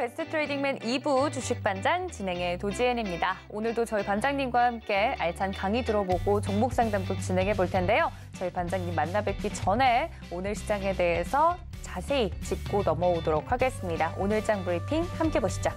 베스트 트레이딩맨 2부 주식반장 진행의 도지엔입니다. 오늘도 저희 반장님과 함께 알찬 강의 들어보고 종목 상담도 진행해 볼 텐데요. 저희 반장님 만나 뵙기 전에 오늘 시장에 대해서 자세히 짚고 넘어오도록 하겠습니다. 오늘장 브리핑 함께 보시죠.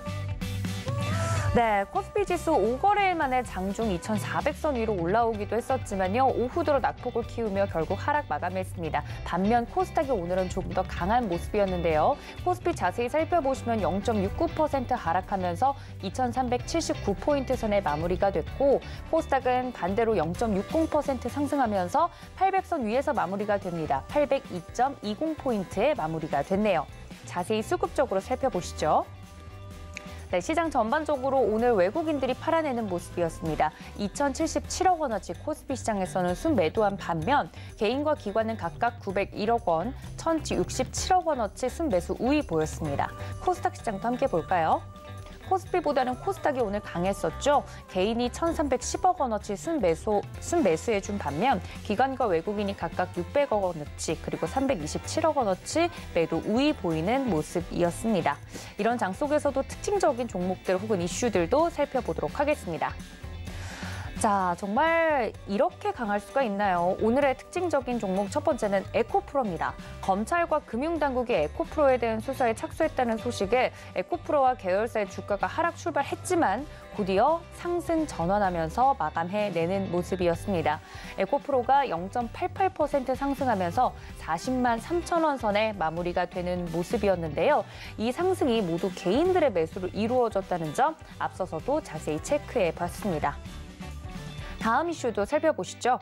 네, 코스피 지수 5거래일 만에 장중 2,400선 위로 올라오기도 했었지만요. 오후 들어 낙폭을 키우며 결국 하락 마감했습니다. 반면 코스닥이 오늘은 조금 더 강한 모습이었는데요. 코스피 자세히 살펴보시면 0.69% 하락하면서 2,379포인트 선에 마무리가 됐고 코스닥은 반대로 0.60% 상승하면서 800선 위에서 마무리가 됩니다. 802.20포인트에 마무리가 됐네요. 자세히 수급적으로 살펴보시죠. 네, 시장 전반적으로 오늘 외국인들이 팔아내는 모습이었습니다. 2,077억 원어치 코스피 시장에서는 순매도한 반면 개인과 기관은 각각 901억 원, 1,067억 원어치 순매수 우위 보였습니다. 코스닥 시장도 함께 볼까요? 코스피보다는 코스닥이 오늘 강했었죠. 개인이 1,310억 원어치 순매수, 순매수해 준 반면 기관과 외국인이 각각 600억 원어치 그리고 327억 원어치 매도 우위 보이는 모습이었습니다. 이런 장 속에서도 특징적인 종목들 혹은 이슈들도 살펴보도록 하겠습니다. 자, 정말 이렇게 강할 수가 있나요? 오늘의 특징적인 종목 첫 번째는 에코프로입니다. 검찰과 금융당국이 에코프로에 대한 수사에 착수했다는 소식에 에코프로와 계열사의 주가가 하락 출발했지만 곧이어 상승 전환하면서 마감해내는 모습이었습니다. 에코프로가 0.88% 상승하면서 40만 3천 원 선에 마무리가 되는 모습이었는데요. 이 상승이 모두 개인들의 매수로 이루어졌다는 점 앞서서도 자세히 체크해 봤습니다. 다음 이슈도 살펴보시죠.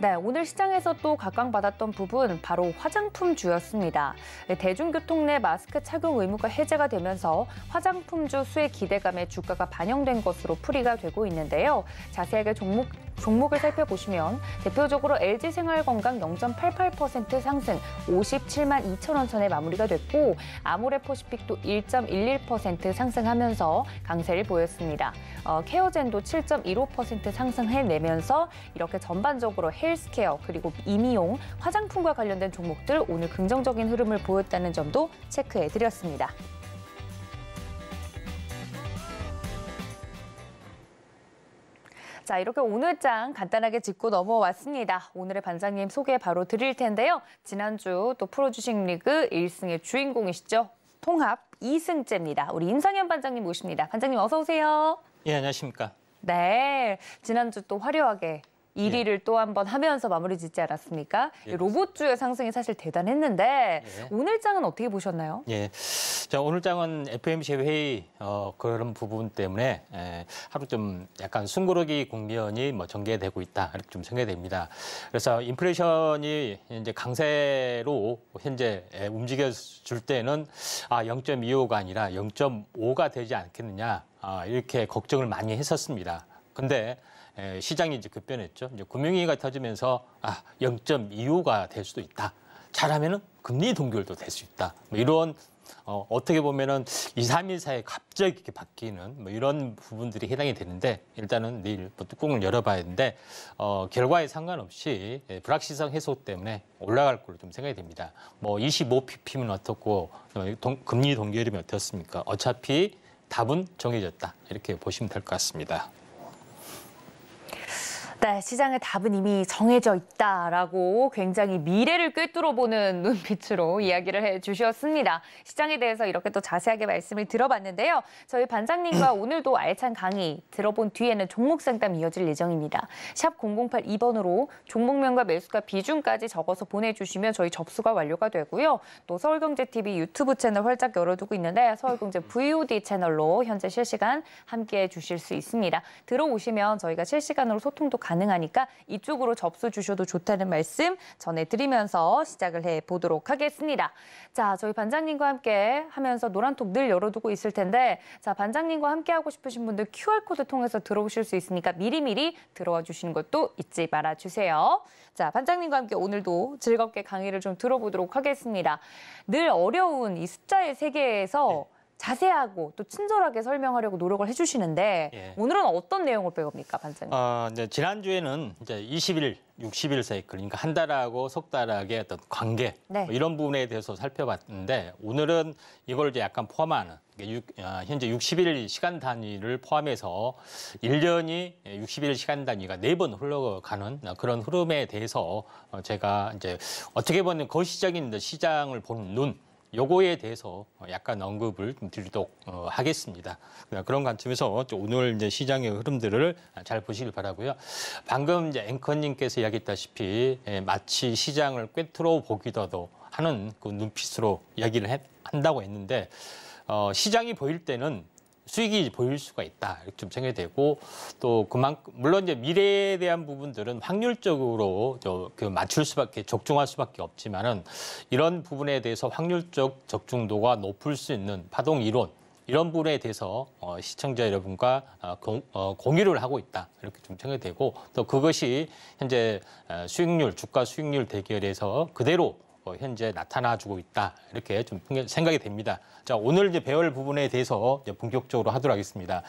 네, 오늘 시장에서 또 각광받았던 부분 바로 화장품주였습니다. 네, 대중교통 내 마스크 착용 의무가 해제가 되면서 화장품주 수혜 기대감에 주가가 반영된 것으로 풀이가 되고 있는데요. 자세하게 종목 종목을 살펴보시면 대표적으로 LG생활건강 0.88% 상승 57만 2천 원 선에 마무리가 됐고 아모레퍼시픽도 1.11% 상승하면서 강세를 보였습니다. 어, 케어젠도 7.15% 상승해내면서 이렇게 전반적으로 헬스케어 그리고 이미용 화장품과 관련된 종목들 오늘 긍정적인 흐름을 보였다는 점도 체크해드렸습니다. 자, 이렇게 오늘 장 간단하게 짚고 넘어왔습니다. 오늘의 반장님 소개 바로 드릴 텐데요. 지난주 또 프로주식 리그 1승의 주인공이시죠. 통합 2승째입니다. 우리 인상현 반장님 모십니다. 반장님 어서 오세요. 예, 안녕하십니까. 네, 지난주 또 화려하게 1위를 예. 또한 번 하면서 마무리 짓지 않았습니까? 예, 로봇주의 상승이 사실 대단했는데 예. 오늘 장은 어떻게 보셨나요? 예, 자 오늘 장은 FMC 회의 어, 그런 부분 때문에 에, 하루 좀 약간 숨고르기 국면이 뭐 전개되고 있다 이렇게 좀 생각됩니다. 그래서 인플레이션이 이제 강세로 현재 움직여 줄 때는 아 0.25가 아니라 0.5가 되지 않겠느냐 아, 이렇게 걱정을 많이 했었습니다. 근데 시장이 이제 급변했죠. 이제 금융위기가 터지면서 아 0.25가 될 수도 있다. 잘하면은 금리 동결도 될 수 있다. 뭐 이런 어, 어떻게 보면은 2, 3일 사이에 갑자기 이렇게 바뀌는 뭐 이런 부분들이 해당이 되는데 일단은 내일 뭐 뚜껑을 열어봐야 되는데 어, 결과에 상관없이 불확실성 해소 때문에 올라갈 걸로 좀 생각이 됩니다. 뭐 25pp면 어떻고 동, 금리 동결이면 어떻습니까? 어차피 답은 정해졌다 이렇게 보시면 될 것 같습니다. 네, 시장의 답은 이미 정해져 있다라고 굉장히 미래를 꿰뚫어 보는 눈빛으로 이야기를 해 주셨습니다. 시장에 대해서 이렇게 또 자세하게 말씀을 들어봤는데요. 저희 반장님과 오늘도 알찬 강의 들어본 뒤에는 종목 상담 이어질 예정입니다. 샵 0082번으로 종목명과 매수가 비중까지 적어서 보내주시면 저희 접수가 완료가 되고요. 또 서울경제TV 유튜브 채널 활짝 열어두고 있는데 서울경제 VOD 채널로 현재 실시간 함께해 주실 수 있습니다. 들어오시면 저희가 실시간으로 소통도 가능하니까 이쪽으로 접수 주셔도 좋다는 말씀 전해드리면서 시작을 해 보도록 하겠습니다. 자, 저희 반장님과 함께 하면서 노란톡 늘 열어두고 있을 텐데, 자, 반장님과 함께 하고 싶으신 분들 QR코드 통해서 들어오실 수 있으니까 미리미리 들어와 주시는 것도 잊지 말아 주세요. 자, 반장님과 함께 오늘도 즐겁게 강의를 좀 들어보도록 하겠습니다. 늘 어려운 이 숫자의 세계에서 자세하고 또 친절하게 설명하려고 노력을 해주시는데 예. 오늘은 어떤 내용을 배웁니까, 반장님? 어, 이제 지난주에는 이제 20일, 60일 사이클, 그러니까 한 달하고 석 달하고의 어떤 관계 네. 뭐 이런 부분에 대해서 살펴봤는데 오늘은 이걸 이제 약간 포함하는 그러니까 육- 어, 현재 60일 시간 단위를 포함해서 1년이 60일 시간 단위가 네 번 흘러가는 그런 흐름에 대해서 어, 제가 이제 어떻게 보면 거시적인 시장을 보는 눈 요거에 대해서 약간 언급을 좀 드리도록 어, 하겠습니다. 그런 관점에서 좀 오늘 이제 시장의 흐름들을 잘 보시길 바라고요. 방금 이제 앵커님께서 이야기했다시피 예, 마치 시장을 꿰뚫어 보기도 하는 그 눈빛으로 이야기를 했- 한다고 했는데 어, 시장이 보일 때는 수익이 보일 수가 있다. 이렇게 좀 생각이 되고 또 그만큼 물론 이제 미래에 대한 부분들은 확률적으로 저그 맞출 수밖에 적중할 수밖에 없지만은 이런 부분에 대해서 확률적 적중도가 높을 수 있는 파동 이론 이런 부분에 대해서 어, 시청자 여러분과 어, 공, 어, 공유를 하고 있다. 이렇게 좀 생각이 되고 또 그것이 현재 어, 수익률 주가 수익률 대결에서 그대로 어, 현재 나타나주고 있다 이렇게 좀 생각이 됩니다. 자 오늘 이제 배울 부분에 대해서 본격적으로 하도록 하겠습니다.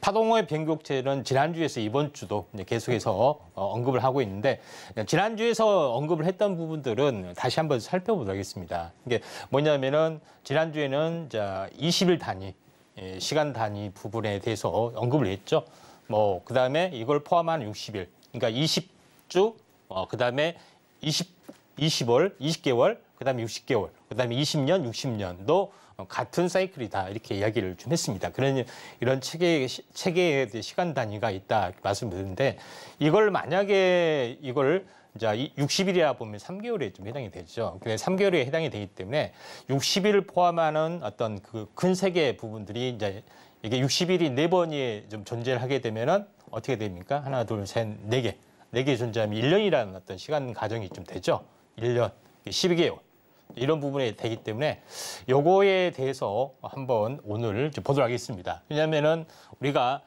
파동호의 변곡체는 지난주에서 이번 주도 계속해서 어, 언급을 하고 있는데 지난주에서 언급을 했던 부분들은 다시 한번 살펴보도록 하겠습니다. 이게 뭐냐면은 지난주에는 자 20일 단위 예, 시간 단위 부분에 대해서 언급을 했죠. 뭐 그다음에 이걸 포함한 60일 그러니까 20주 어, 그다음에 20 20월, 20개월, 그다음에 60개월, 그다음에 20년, 60년도 같은 사이클이다 이렇게 이야기를 좀 했습니다. 그런 이런 체계 체계의 시간 단위가 있다 말씀드렸는데 이걸 만약에 이걸 자 60일이라 보면 3개월에 좀 해당이 되죠. 근데 3개월에 해당이 되기 때문에 60일을 포함하는 어떤 그 큰 세계 부분들이 이제 이게 60일이 네 번이 좀 존재를 하게 되면은 어떻게 됩니까? 하나, 둘, 셋, 네 개. 네 개 존재하면 1년이라는 어떤 시간 가정이 좀 되죠. 1년, 12개월. 이런 부분이 되기 때문에 요거에 대해서 한번 오늘 좀 보도록 하겠습니다. 왜냐하면은 우리가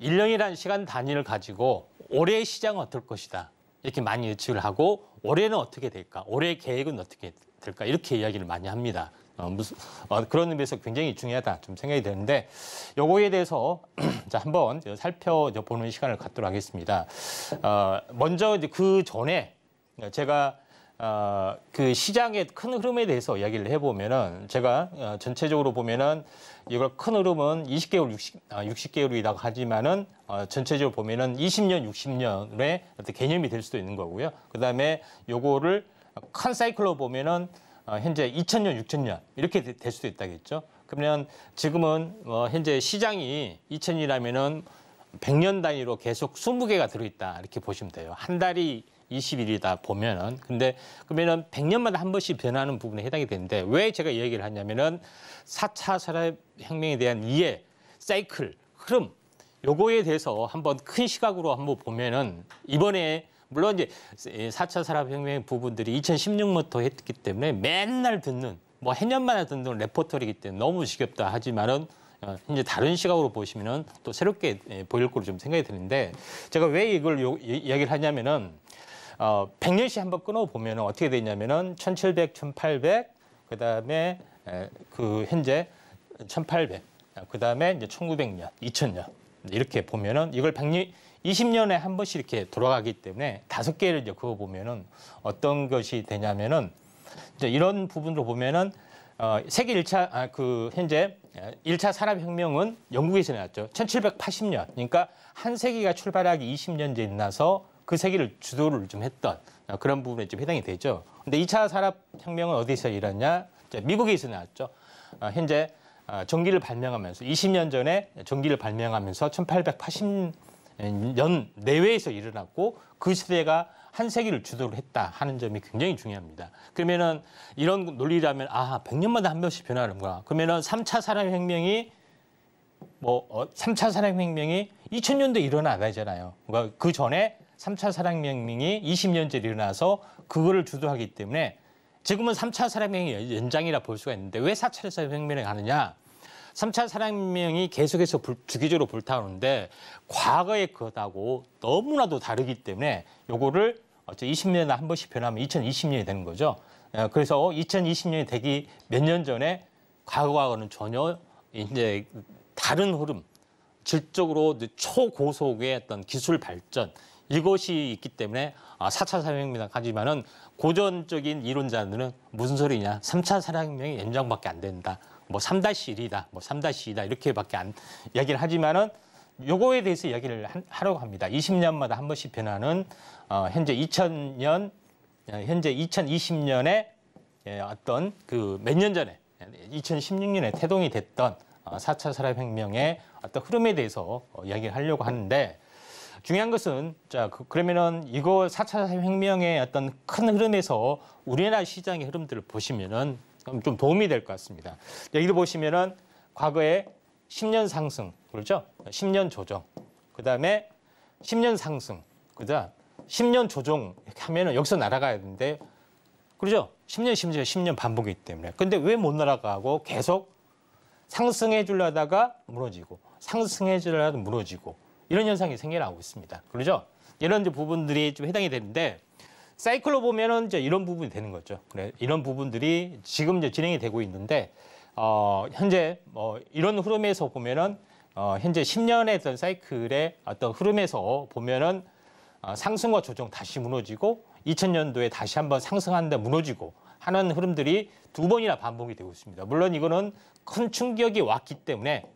1년이라는 시간 단위를 가지고 올해의 시장은 어떨 것이다. 이렇게 많이 예측을 하고 올해는 어떻게 될까? 올해 계획은 어떻게 될까? 이렇게 이야기를 많이 합니다. 어, 무슨, 어, 그런 의미에서 굉장히 중요하다 좀 생각이 되는데 요거에 대해서 자 한번 살펴보는 시간을 갖도록 하겠습니다. 어, 먼저 이제 그 전에 제가 어, 그 시장의 큰 흐름에 대해서 이야기를 해보면은 제가 어, 전체적으로 보면은 이걸 큰 흐름은 20개월, 60, 아, 60개월이라고 하지만은 어, 전체적으로 보면은 20년, 60년의 어떤 개념이 될 수도 있는 거고요. 그 다음에 요거를 큰 사이클로 보면은 어, 현재 2000년, 6000년 이렇게 되- 될 수도 있다겠죠. 그러면 지금은 어, 현재 시장이 2000이라면은 100년 단위로 계속 20개가 들어있다 이렇게 보시면 돼요. 한 달이 20일이다 보면은. 근데 그러면은 100년마다 한 번씩 변하는 부분에 해당이 되는데 왜 제가 이 얘기를 하냐면은 4차 산업혁명에 대한 이해, 사이클, 흐름 요거에 대해서 한번 큰 시각으로 한번 보면은 이번에 물론 이제 4차 산업혁명 부분들이 2016년부터 했기 때문에 맨날 듣는 뭐 해년마다 듣는 레포터리기 때문에 너무 지겹다 하지만은 어, 이제 다른 시각으로 보시면은 또 새롭게 예, 보일 거로 좀 생각이 드는데 제가 왜 이걸 요, 이- 이야기를 하냐면은 어, 100년씩 한번 끊어 보면은 어떻게 되냐면은 1700, 1800 그 다음에 에, 그 현재 1800 그 다음에 이제 1900년, 2000년 이렇게 보면은 이걸 100년 20년에 한 번씩 이렇게 돌아가기 때문에 다섯 개를 이제 그거 보면은 어떤 것이 되냐면은 이제 이런 부분으로 보면은 어, 세계 1차 아, 그 현재 1차 산업혁명은 영국에서 나왔죠. 1780년. 그러니까 한 세기가 출발하기 20년 전 나서 그 세기를 주도를 좀 했던 어, 그런 부분에 좀 해당이 되죠. 근데 2차 산업혁명은 어디서 일어났냐? 미국에서 나왔죠. 어, 현재 어, 전기를 발명하면서 20년 전에 전기를 발명하면서 1880년 내외에서 일어났고 그 시대가 한 세기를 주도를 했다 하는 점이 굉장히 중요합니다. 그러면은 이런 논리라면 아, 100년마다 한 번씩 변하는구나. 그러면은 3차 산업혁명이 뭐 어, 3차 산업혁명이 2000년도에 일어나잖아요. 그러니까 그 전에 삼차 산업혁명이 20년 전에 일어나서 그거를 주도하기 때문에 지금은 삼차 산업혁명의 연장이라 볼 수가 있는데 왜 4차 산업혁명을 가느냐? 삼차 산업혁명이 계속해서 불- 주기적으로 불타오르는데 과거의 것하고 너무나도 다르기 때문에 요거를 어째 20년에 한 번씩 변하면 2020년이 되는 거죠. 어, 그래서 2020년이 되기 몇 년 전에 과거하고는 전혀 이제 다른 흐름, 질적으로 초고속의 어떤 기술 발전 이것이 있기 때문에 아, 4차 산업혁명 하지만은 고전적인 이론자들은 무슨 소리냐? 3차 산업혁명이 연장밖에 안 된다. 뭐 3-1이다. 뭐 3-2다. 이렇게밖에 안 이야기를 하지만은 요거에 대해서 이야기를 한- 하려고 합니다. 20년마다 한 번씩 변하는 어, 현재 2000년 어, 현재 2020년에 예, 어떤 그 몇 년 전에 2016년에 태동이 됐던 어, 4차 산업혁명의 어떤 흐름에 대해서 어, 이야기를 하려고 하는데 중요한 것은 자 그, 그러면은 이거 4차 산업혁명의 어떤 큰 흐름에서 우리나라 시장의 흐름들을 보시면은 좀 도움이 될 것 같습니다. 여기도 보시면은 과거에 10년 상승 그렇죠? 10년 조정 그다음에 10년 상승 그다음 10년 조정 하면은 여기서 날아가야 되는데 그렇죠? 10년, 10년, 10년 반복이기 때문에. 근데 왜 못 날아가고 계속 상승해 주려다가 무너지고 상승해 주려다 무너지고 이런 현상이 생겨나고 있습니다. 그렇죠? 이런 부분들이 좀 해당이 되는데 사이클로 보면은 이제 이런 부분이 되는 거죠. 그래 이런 부분들이 지금 이제 진행이 되고 있는데 어 현재 뭐 이런 흐름에서 보면은 어 현재 10년의 어떤 사이클의 어떤 흐름에서 보면은 어, 상승과 조정 다시 무너지고 2000년도에 다시 한번 상승한다 무너지고 하는 흐름들이 두 번이나 반복이 되고 있습니다. 물론 이거는 큰 충격이 왔기 때문에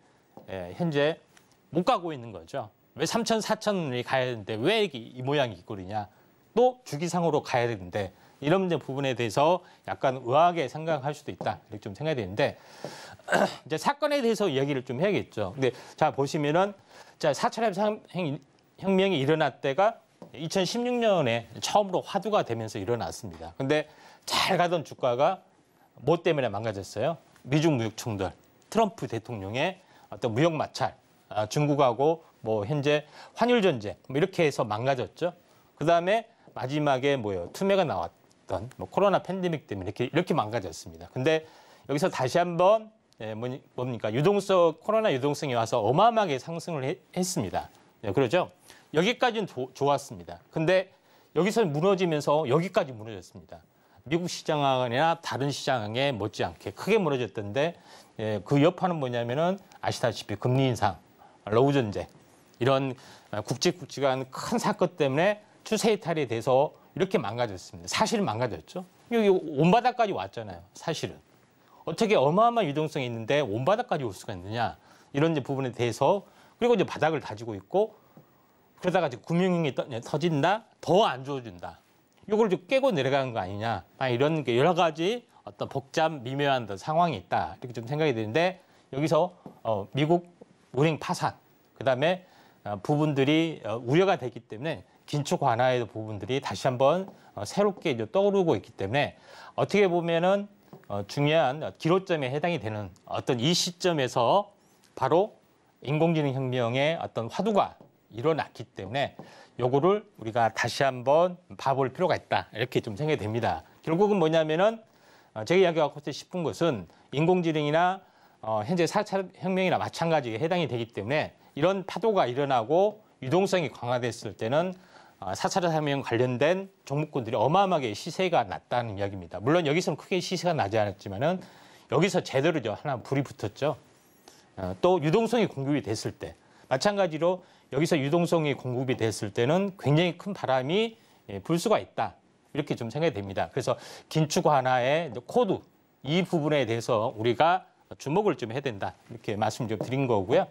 예, 현재 못 가고 있는 거죠. 왜 3천, 4천이 가야 되는데 왜 이 모양이 이 꼴이냐? 또 주기상으로 가야 되는데 이런 부분에 대해서 약간 의아하게 생각할 수도 있다 이렇게 좀 생각이 되는데 이제 사건에 대해서 이야기를 좀 해야겠죠. 근데 자 보시면은 자 4차 혁명이 일어날 때가 2016년에 처음으로 화두가 되면서 일어났습니다. 근데 잘 가던 주가가 뭐 때문에 망가졌어요? 미중 무역 충돌, 트럼프 대통령의 어떤 무역 마찰, 아, 중국하고 뭐 현재 환율 전쟁 뭐 이렇게 해서 망가졌죠. 그 다음에 마지막에 뭐요 투매가 나왔던 뭐 코로나 팬데믹 때문에 이렇게 이렇게 망가졌습니다. 근데 여기서 다시 한번 예, 뭡니까 유동성 코로나 유동성이 와서 어마어마하게 상승을 해- 했습니다. 예, 그러죠. 여기까지는 조- 좋았습니다. 근데 여기서 무너지면서 여기까지 무너졌습니다. 미국 시장이나 다른 시장에 못지않게 크게 무너졌던데 예, 그 여파는 뭐냐면은 아시다시피 금리 인상, 러우 전쟁 이런 굵직굵직한 큰 사건 때문에 추세 이탈이 돼서 이렇게 망가졌습니다. 사실은 망가졌죠. 여기 온바닥까지 왔잖아요. 사실은. 어떻게 어마어마한 유동성이 있는데 온바닥까지 올 수가 있느냐 이런 부분에 대해서 그리고 이제 바닥을 다지고 있고 그러다가 이제 떠- 터진다 더 안 좋아진다 이걸 좀 깨고 내려가는 거 아니냐 아, 이런 게 여러 가지 어떤 복잡 미묘한 상황이 있다 이렇게 좀 생각이 드는데 여기서 어, 미국 은행 파산 그다음에 어, 부분들이 어, 우려가 되기 때문에 긴축 완화의 부분들이 다시 한번 어, 새롭게 이제 떠오르고 있기 때문에 어떻게 보면은 어, 중요한 기로점에 해당이 되는 어떤 이 시점에서 바로 인공지능 혁명의 어떤 화두가 일어났기 때문에 요거를 우리가 다시 한번 봐볼 필요가 있다 이렇게 좀 생각이 됩니다. 결국은 뭐냐면은 어, 제가 이야기하고 싶은 것은 인공지능이나 어, 현재 4차 혁명이나 마찬가지에 해당이 되기 때문에 이런 파도가 일어나고 유동성이 강화됐을 때는 어, 4차 혁명 관련된 종목군들이 어마어마하게 시세가 났다는 이야기입니다. 물론 여기서는 크게 시세가 나지 않았지만 은 여기서 제대로 저 하나 불이 붙었죠. 어, 또 유동성이 공급이 됐을 때 마찬가지로 여기서 유동성이 공급이 됐을 때는 굉장히 큰 바람이 예, 불 수가 있다 이렇게 좀 생각이 됩니다. 그래서 긴축 이제 코드 이 부분에 대해서 우리가 주목을 좀 해야 된다 이렇게 말씀 좀 드린 거고요.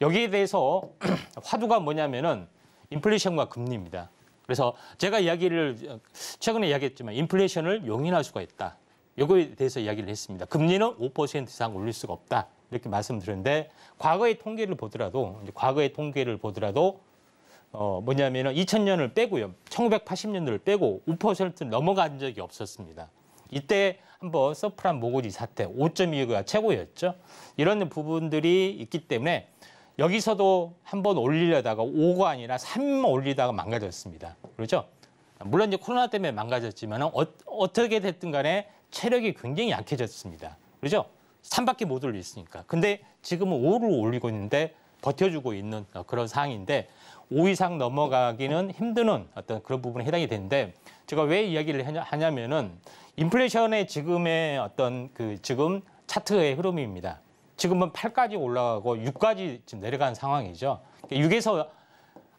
여기에 대해서 화두가 뭐냐면은 인플레이션과 금리입니다. 그래서 제가 이야기를 최근에 이야기했지만 인플레이션을 용인할 수가 있다. 요거에 대해서 이야기를 했습니다. 금리는 5% 이상 올릴 수가 없다. 이렇게 말씀드렸는데 과거의 통계를 보더라도 과거의 통계를 보더라도 어 뭐냐면은 2000년을 빼고요. 1980년도를 빼고 5%를 넘어간 적이 없었습니다. 이때 한번 서프란 모고지 사태 5.25가 최고였죠. 이런 부분들이 있기 때문에 여기서도 한번 올리려다가 5가 아니라 3만 올리다가 망가졌습니다. 그렇죠? 물론 이제 코로나 때문에 망가졌지만 어, 떻게 됐든 간에 체력이 굉장히 약해졌습니다. 그렇죠? 3밖에 못 올렸으니까. 근데 지금은 5를 올리고 있는데 버텨주고 있는 그런 상황인데 5 이상 넘어가기는 힘드는 어떤 그런 부분에 해당이 되는데 제가 왜 이야기를 하냐, 하냐면은 인플레이션의 지금의 어떤 그 지금 차트의 흐름입니다. 지금은 8까지 올라가고 6까지 지금 내려간 상황이죠. 6에서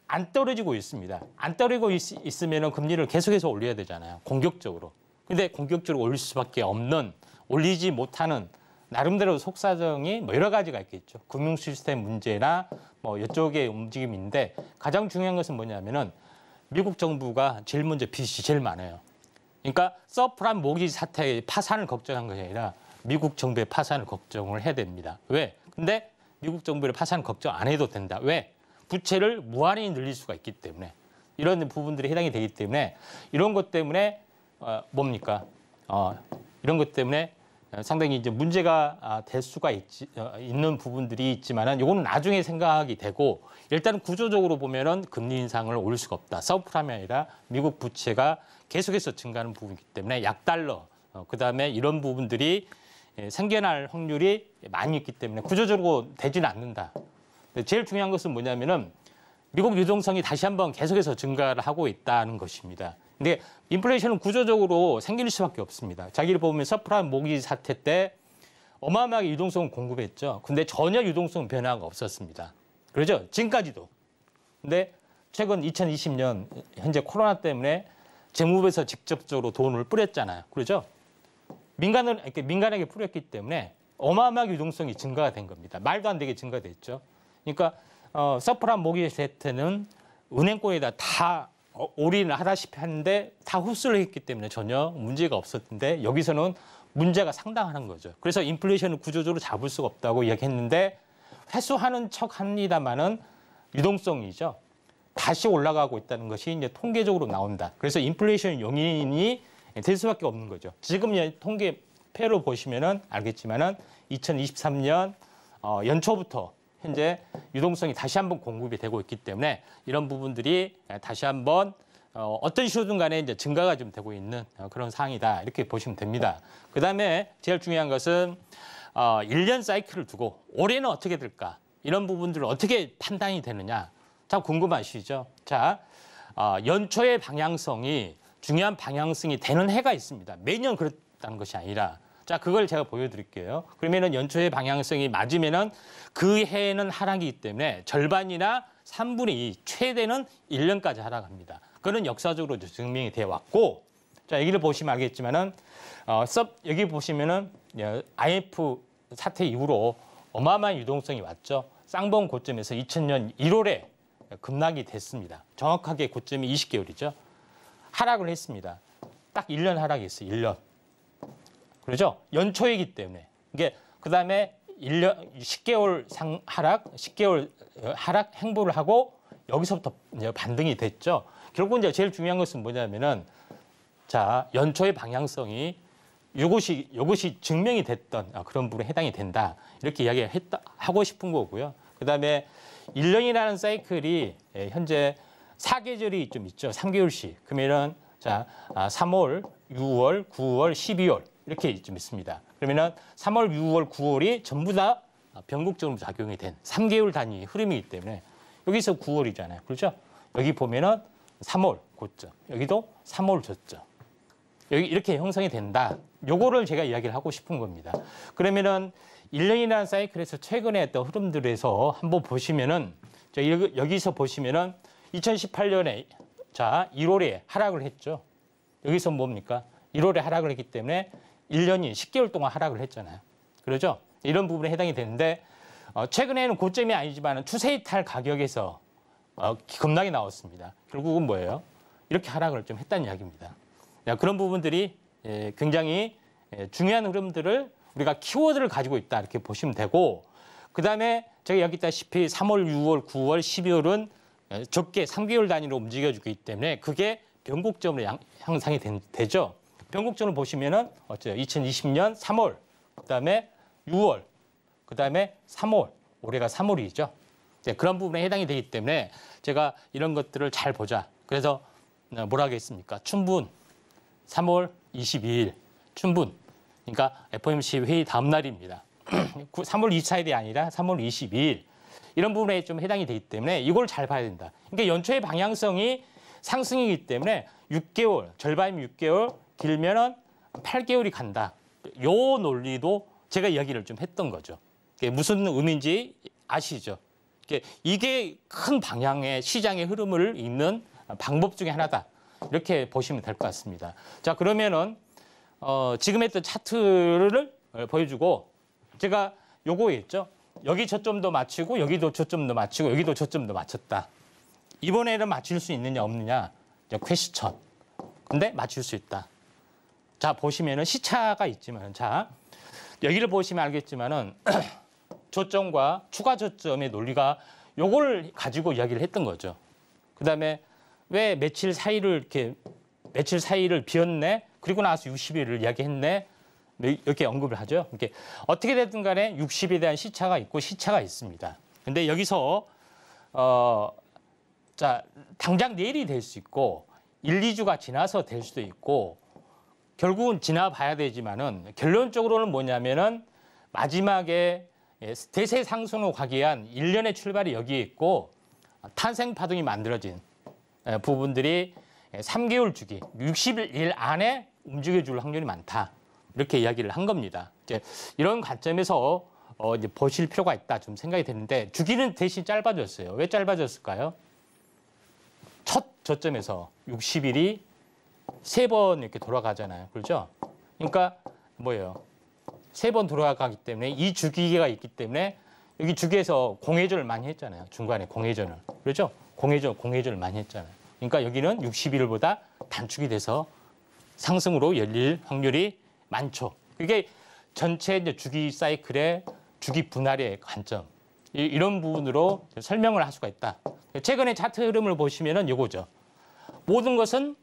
안 떨어지고 있습니다. 안 떨어지고 있, 으면 금리를 계속해서 올려야 되잖아요. 공격적으로. 근데 공격적으로 올릴 수밖에 없는 올리지 못하는 나름대로 속사정이 뭐 여러 가지가 있겠죠. 금융 시스템 문제나 뭐 이쪽의 움직임인데 가장 중요한 것은 뭐냐면은 미국 정부가 제일 먼저 빚이 제일 많아요. 그러니까 서프란 모기 사태의 파산을 걱정한 것이 아니라 미국 정부의 파산을 걱정을 해야 됩니다. 왜? 근데 미국 정부의 파산 걱정 안 해도 된다. 왜? 부채를 무한히 늘릴 수가 있기 때문에 이런 부분들이 해당이 되기 때문에 이런 것 때문에 어, 뭡니까? 어, 이런 것 때문에 상당히 이제 문제가 아, 될 수가 있지, 어, 있는 부분들이 있지만은 이거는 나중에 생각이 되고 일단 구조적으로 보면은 금리 인상을 올릴 수가 없다. 서프라이 아니라 미국 부채가 계속해서 증가하는 부분이기 때문에 약달러 어, 그다음에 이런 부분들이 예, 생겨날 확률이 많이 있기 때문에 구조적으로 되지는 않는다. 제일 중요한 것은 뭐냐면은 미국 유동성이 다시 한번 계속해서 증가를 하고 있다는 것입니다. 근데 인플레이션은 구조적으로 생길 수밖에 없습니다. 자, 여기를 보면 서브프라임 모기지 사태 때 어마어마하게 유동성을 공급했죠. 근데 전혀 유동성 변화가 없었습니다. 그러죠? 지금까지도. 근데 최근 2020년 현재 코로나 때문에 재무부에서 직접적으로 돈을 뿌렸잖아요. 그러죠? 민간을 이렇게 민간에게 뿌렸기 때문에 어마어마하게 유동성이 증가가 된 겁니다. 말도 안 되게 증가됐죠. 그러니까 어, 서브프라임 모기지 사태는 은행권에다 다 어, 올인을 하다시피 하는데 다 흡수를 했기 때문에 전혀 문제가 없었는데 여기서는 문제가 상당한 거죠. 그래서 인플레이션을 구조적으로 잡을 수가 없다고 이야기했는데 회수하는 척 합니다만은 유동성이죠. 다시 올라가고 있다는 것이 이제 통계적으로 나온다. 그래서 인플레이션 용인이 될 수밖에 없는 거죠. 지금 통계표로 보시면은 알겠지만은 2023년 어, 연초부터 현재 유동성이 다시 한번 공급이 되고 있기 때문에 이런 부분들이 다시 한번 어, 어떤 식으로든 간에 이제 증가가 좀 되고 있는 어, 그런 상황이다. 이렇게 보시면 됩니다. 그 다음에 제일 중요한 것은 어, 1년 사이클을 두고 올해는 어떻게 될까? 이런 부분들을 어떻게 판단이 되느냐? 참 궁금하시죠? 자, 어, 연초의 방향성이 중요한 방향성이 되는 해가 있습니다. 매년 그렇다는 것이 아니라 자, 그걸 제가 보여드릴게요. 그러면은 연초의 방향성이 맞으면은 그 해에는 하락이기 때문에 절반이나 3분의 2, 최대는 1년까지 하락합니다. 그는 역사적으로 증명이 되어 왔고, 자, 여기를 보시면 알겠지만은, 어, 섭, 여기 보시면은 IMF 사태 이후로 어마어마한 유동성이 왔죠. 쌍봉 고점에서 2000년 1월에 급락이 됐습니다. 정확하게 고점이 20개월이죠. 하락을 했습니다. 딱 1년 하락했어요. 1년. 그렇죠? 연초이기 때문에. 이게 그다음에 1년 10개월 상 하락, 10개월 어, 하락 행보를 하고 여기서부터 이제 반등이 됐죠. 결국 이제 제일 중요한 것은 뭐냐면은 자, 연초의 방향성이 이것이 이것이 증명이 됐던 아, 그런 부분에 해당이 된다. 이렇게 이야기했다 하고 싶은 거고요. 그다음에 1년이라는 사이클이 예, 현재 4계절이 좀 있죠. 3개월씩. 그러면은 자, 3월, 6월, 9월, 12월 이렇게 좀 있습니다. 그러면은 3월, 6월, 9월이 전부 다 변곡적으로 작용이 된 3개월 단위 흐름이기 때문에 여기서 9월이잖아요. 그렇죠? 여기 보면은 3월 고점, 여기도 3월 저점. 여기 이렇게 형성이 된다. 요거를 제가 이야기를 하고 싶은 겁니다. 그러면은 1년이라는 사이클에서 최근에 했던 흐름들에서 한번 보시면은 여기서 보시면은 2018년에 자 1월에 하락을 했죠. 여기서 뭡니까? 1월에 하락을 했기 때문에 1년이 10개월 동안 하락을 했잖아요. 그러죠? 이런 부분에 해당이 되는데 어, 최근에는 고점이 아니지만 추세 이탈 가격에서 어, 급락이 나왔습니다. 결국은 뭐예요? 이렇게 하락을 좀 했다는 이야기입니다. 그런 부분들이 예, 굉장히 예, 중요한 흐름들을 우리가 키워드를 가지고 있다 이렇게 보시면 되고 그 다음에 제가 여기 있다시피 3월, 6월, 9월, 12월은 적게 3개월 단위로 움직여주기 때문에 그게 변곡점으로 향상이 된, 되죠. 변곡점을 보시면은 어째요? 2020년 3월, 그다음에 6월, 그다음에 3월. 올해가 3월이죠. 이제 그런 부분에 해당이 되기 때문에 제가 이런 것들을 잘 보자. 그래서 어, 뭐라 하겠습니까? 춘분 3월 22일 춘분. 그러니까 FOMC 회의 다음 날입니다. 3월 2차일이 아니라 3월 22일. 이런 부분에 좀 해당이 되기 때문에 이걸 잘 봐야 된다. 그러니까 연초의 방향성이 상승이기 때문에 6개월, 절반이면 6개월, 길면은 8개월이 간다. 요 논리도 제가 이야기를 좀 했던 거죠. 무슨 의미인지 아시죠? 이게, 큰 방향의 시장의 흐름을 잇는 방법 중에 하나다. 이렇게 보시면 될 것 같습니다. 자, 그러면은 어, 지금 했던 차트를 보여주고 제가 요거 있죠. 여기 저점도 맞추고 여기도 저점도 맞추고 여기도 저점도 맞췄다. 이번에는 맞출 수 있느냐 없느냐 퀘스천. 근데 맞출 수 있다. 자 보시면은 시차가 있지만 자 여기를 보시면 알겠지만은 저점과 추가 저점의 논리가 요걸 가지고 이야기를 했던 거죠. 그다음에 왜 며칠 사이를 이렇게 며칠 사이를 비웠네 그리고 나서 60일을 이야기했네 이렇게 언급을 하죠. 이렇게 어떻게 됐든 간에 60에 대한 시차가 있고 시차가 있습니다. 근데 여기서 어, 자, 당장 내일이 될 수 있고 1, 2주가 지나서 될 수도 있고 결국은 지나봐야 되지만은 결론적으로는 뭐냐면은 마지막에 예, 대세 상승으로 가기 위한 일련의 출발이 여기에 있고 탄생 파동이 만들어진 예, 부분들이 3개월 주기, 60일 안에 움직여 줄 확률이 많다. 이렇게 이야기를 한 겁니다. 이제 이런 관점에서 어 이제 보실 필요가 있다 좀 생각이 드는데 주기는 대신 짧아졌어요. 왜 짧아졌을까요? 첫 저점에서 60일이 세 번 이렇게 돌아가잖아요. 그렇죠? 그러니까 뭐예요? 세 번 돌아가기 때문에 이 주기가 있기 때문에 여기 주기에서 공회전을 많이 했잖아요. 중간에 공회전을. 그렇죠? 공회전, 공회전을 많이 했잖아요. 그러니까 여기는 60일보다 단축이 돼서 상승으로 열릴 확률이 많죠. 그게 전체 주기 사이클의 주기 분할의 관점 이, 런 부분으로 설명을 할 수가 있다. 최근에 차트 흐름을 보시면은 요거죠. 모든 것은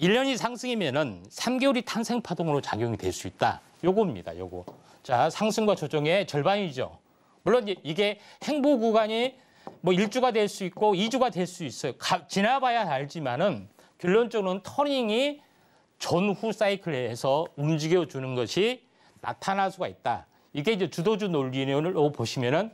1년이 상승이면은 3개월이 탄생 파동으로 작용이 될 수 있다. 요겁니다. 요거. 자, 상승과 조정의 절반이죠. 물론 이게 행보 구간이 뭐 1주가 될 수 있고 2주가 될 수 있어요. 가, 지나봐야 알지만은 결론적으로는 터닝이 전후 사이클에서 움직여 주는 것이 나타날 수가 있다. 이게 이제 주도주 논리로 보시면은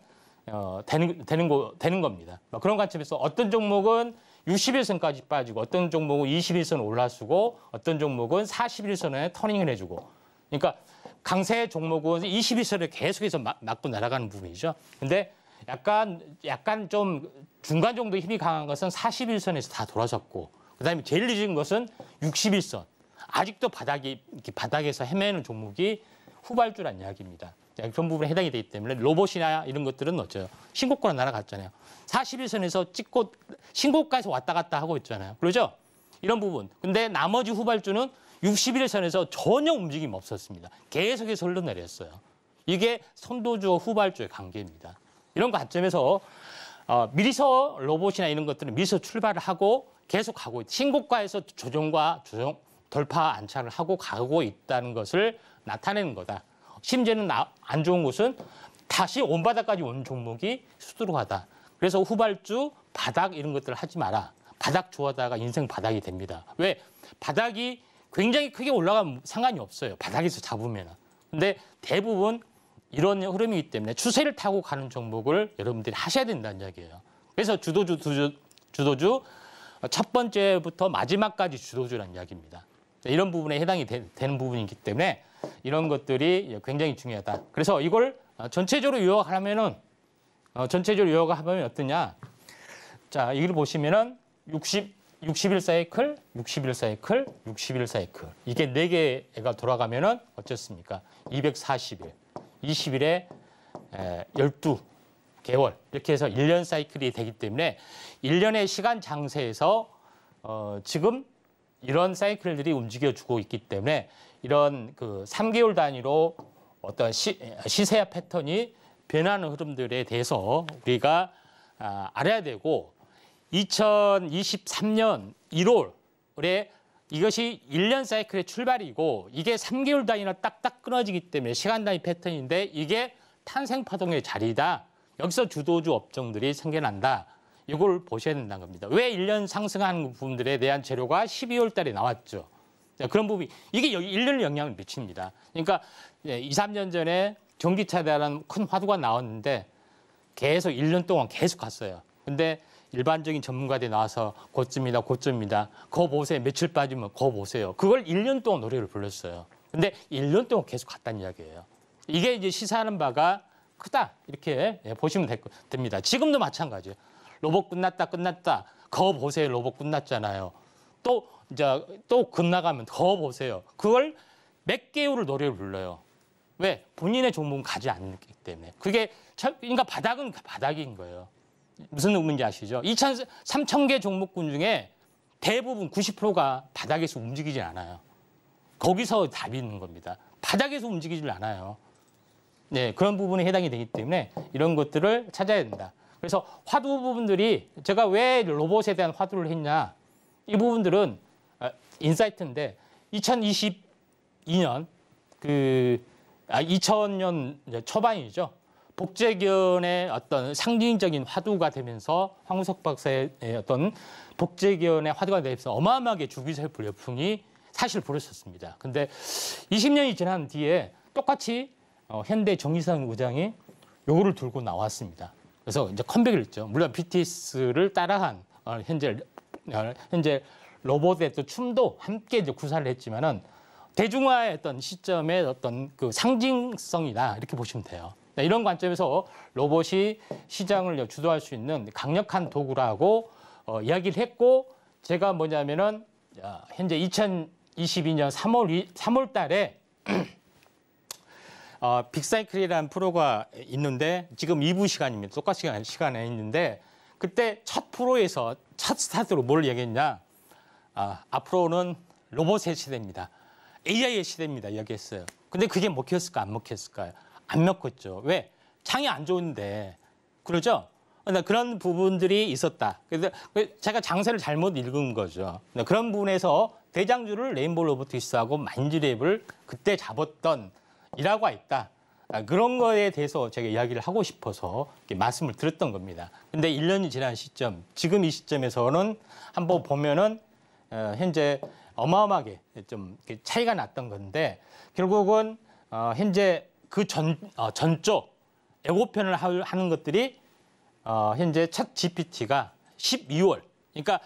어, 되는 되는 거 되는 겁니다. 뭐 그런 관점에서 어떤 종목은 60일선까지 빠지고 어떤 종목은 21선 올라서고 어떤 종목은 41선에 터닝을 해주고 그러니까 강세 종목은 21선을 계속해서 막, 맞고 날아가는 부분이죠. 근데 약간 약간 좀 중간 정도 힘이 강한 것은 41선에서 다 돌아섰고 그다음에 제일 늦은 것은 61선. 아직도 바닥이 바닥에서 헤매는 종목이 후발주란 이야기입니다. 그런 부분에 해당이 되기 때문에 로봇이나 이런 것들은 어쩌요? 신고가로 날아갔잖아요. 41선에서 찍고 신고가에서 왔다 갔다 하고 있잖아요. 그러죠? 이런 부분. 근데 나머지 후발주는 61선에서 전혀 움직임 없었습니다. 계속해서 흘러내렸어요. 이게 선도주와 후발주의 관계입니다. 이런 관점에서 어, 미리서 로봇이나 이런 것들은 미리서 출발을 하고 계속 가고 있, 신고가에서 조정과 조정, 돌파 안착을 하고 가고 있다는 것을 나타내는 거다. 심지어는 안 좋은 곳은 다시 온 바닥까지 온 종목이 수두룩하다. 그래서 후발주, 바닥 이런 것들을 하지 마라. 바닥 좋아하다가 인생 바닥이 됩니다. 왜? 바닥이 굉장히 크게 올라가면 상관이 없어요. 바닥에서 잡으면. 근데 대부분 이런 흐름이기 때문에 추세를 타고 가는 종목을 여러분들이 하셔야 된다는 이야기예요. 그래서 주도주, 주도주, 주도주 첫 번째부터 마지막까지 주도주라는 이야기입니다. 이런 부분에 해당이 되, 는 부분이기 때문에 이런 것들이 굉장히 중요하다. 그래서 이걸 전체적으로 요약하면은 어, 전체적으로 요약하면 어떠냐? 자, 여기를 보시면은 60 60일 사이클, 60일 사이클, 60일 사이클. 이게 네 개가 돌아가면은 어떻습니까? 240일. 20일에 12개월. 이렇게 해서 1년 사이클이 되기 때문에 1년의 시간 장세에서 어, 지금 이런 사이클들이 움직여주고 있기 때문에 이런 그 3개월 단위로 어떤 시, 시세와 패턴이 변하는 흐름들에 대해서 우리가 아, 알아야 되고 2023년 1월에 이것이 1년 사이클의 출발이고 이게 3개월 단위로 딱딱 끊어지기 때문에 시간 단위 패턴인데 이게 탄생 파동의 자리다. 여기서 주도주 업종들이 생겨난다. 이걸 보셔야 된다는 겁니다. 왜 1년 상승한 부분들에 대한 재료가 12월 달에 나왔죠. 자, 그런 부분이 이게 여기 1년 영향을 미칩니다. 그러니까 2, 3년 전에 전기차에 대한 큰 화두가 나왔는데 계속 1년 동안 계속 갔어요. 근데 일반적인 전문가들이 나와서 고점이다, 고점이다. 거 보세요. 며칠 빠지면 거 보세요. 그걸 1년 동안 노래를 불렀어요. 근데 1년 동안 계속 갔다는 이야기예요. 이게 이제 시사하는 바가 크다. 이렇게 예, 보시면 될, 됩니다. 지금도 마찬가지예요. 로봇 끝났다, 끝났다. 거 보세요. 로봇 끝났잖아요. 또 이제 또 급나가면 더 보세요. 그걸 몇 개월을 노래를 불러요. 왜? 본인의 종목은 가지 않기 때문에. 그게 참- 그러니까 바닥은 바닥인 거예요. 무슨 의미인지 아시죠? 2천, 3천 개 종목군 중에 대부분 90%가 바닥에서 움직이질 않아요. 거기서 답이 있는 겁니다. 바닥에서 움직이질 않아요. 네, 그런 부분에 해당이 되기 때문에 이런 것들을 찾아야 된다. 그래서 화두 부분들이 제가 왜 로봇에 대한 화두를 했냐? 이 부분들은 아, 인사이트인데 2022년 그 아, 2000년 초반이죠. 복제견의 어떤 상징적인 화두가 되면서 황우석 박사의 어떤 복제견의 화두가 되면서 어마어마하게 주기세 불협풍이 사실 불었었습니다. 근데 20년이 지난 뒤에 똑같이 어, 현대 정의상 의장이 요거를 들고 나왔습니다. 그래서 이제 컴백을 했죠. 물론 BTS를 따라한 어, 현재 어, 현재 로봇의 또 춤도 함께 이제 구사를 했지만은 대중화의 어떤 시점의 어떤 그 상징성이다 이렇게 보시면 돼요. 네, 이런 관점에서 로봇이 시장을 주도할 수 있는 강력한 도구라고 어, 이야기를 했고 제가 뭐냐면은 어, 현재 2022년 3월 2, 3월 달에 어, 빅사이클이라는 프로가 있는데 지금 2부 시간입니다. 똑같이 시간, 시간에 있는데 그때 첫 프로에서 첫 스타트로 뭘 얘기했냐? 아, 앞으로는 로봇의 시대입니다. AI의 시대입니다. 이야기했어요. 근데 그게 먹혔을까 안 먹혔을까요? 안 먹혔죠. 왜? 창이 안 좋은데 그러죠? 그런 부분들이 있었다. 그래서 제가 장세를 잘못 읽은 거죠. 그런 부분에서 대장주를 레인보우 로보티스하고 만지랩을 그때 잡았던 일화가 있다. 아, 그런 거에 대해서 제가 이야기를 하고 싶어서 말씀을 드렸던 겁니다. 근데 1년이 지난 시점, 지금 이 시점에서는 한번 보면은 어, 현재 어마어마하게 좀 차이가 났던 건데 결국은 어, 현재 그전 어, 전쪽 예고편을 하- 하는 것들이 어, 현재 첫 GPT가 12월, 그러니까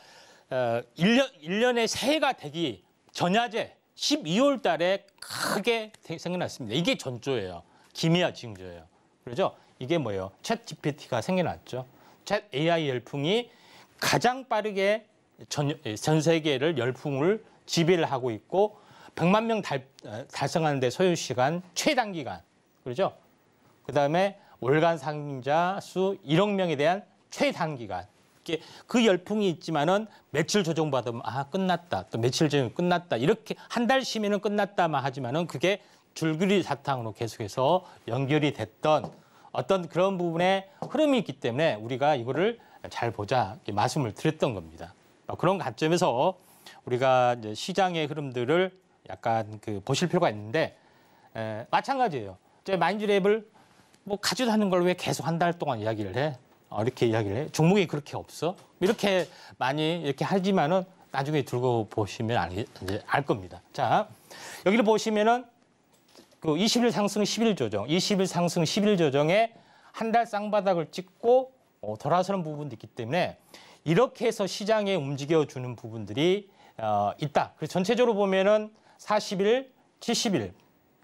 어, 1년, 1년의 새해가 되기 전야제 12월 달에 크게 생- 생겨났습니다. 이게 전조예요. 기미와 징조예요. 그렇죠? 이게 뭐예요? 챗 GPT가 생겨났죠. 챗 AI 열풍이 가장 빠르게 전, 전 세계를 열풍을 지배를 하고 있고 100만 명 달, 어, 달성하는 데 소요 시간 최단 기간. 그렇죠? 그다음에 월간 상자 수 1억 명에 대한 최단 기간. 이렇게 그 열풍이 있지만은 며칠 조정받으면 아 끝났다. 또 며칠 전에 끝났다. 이렇게 한 달 쉬면은 끝났다만 하지만은 그게 줄거리 사탕으로 계속해서 연결이 됐던 어떤 그런 부분의 흐름이 있기 때문에 우리가 이거를 잘 보자 이렇게 말씀을 드렸던 겁니다. 어, 그런 관점에서 우리가 이제 시장의 흐름들을 약간 그 보실 필요가 있는데 에, 마찬가지예요. 제 마인드랩을 뭐 가지도 않는 걸 왜 계속 한 달 동안 이야기를 해? 어, 이렇게 이야기를 해. 종목이 그렇게 없어? 이렇게 많이 이렇게 하지만은 나중에 들고 보시면 알, 이제 알 겁니다. 자, 여기를 보시면은 그 20일 상승 10일 조정, 20일 상승 10일 조정에 한 달 쌍바닥을 찍고 어, 돌아서는 부분도 있기 때문에 이렇게 해서 시장에 움직여주는 부분들이 어, 있다. 그래서 전체적으로 보면은 40일, 70일,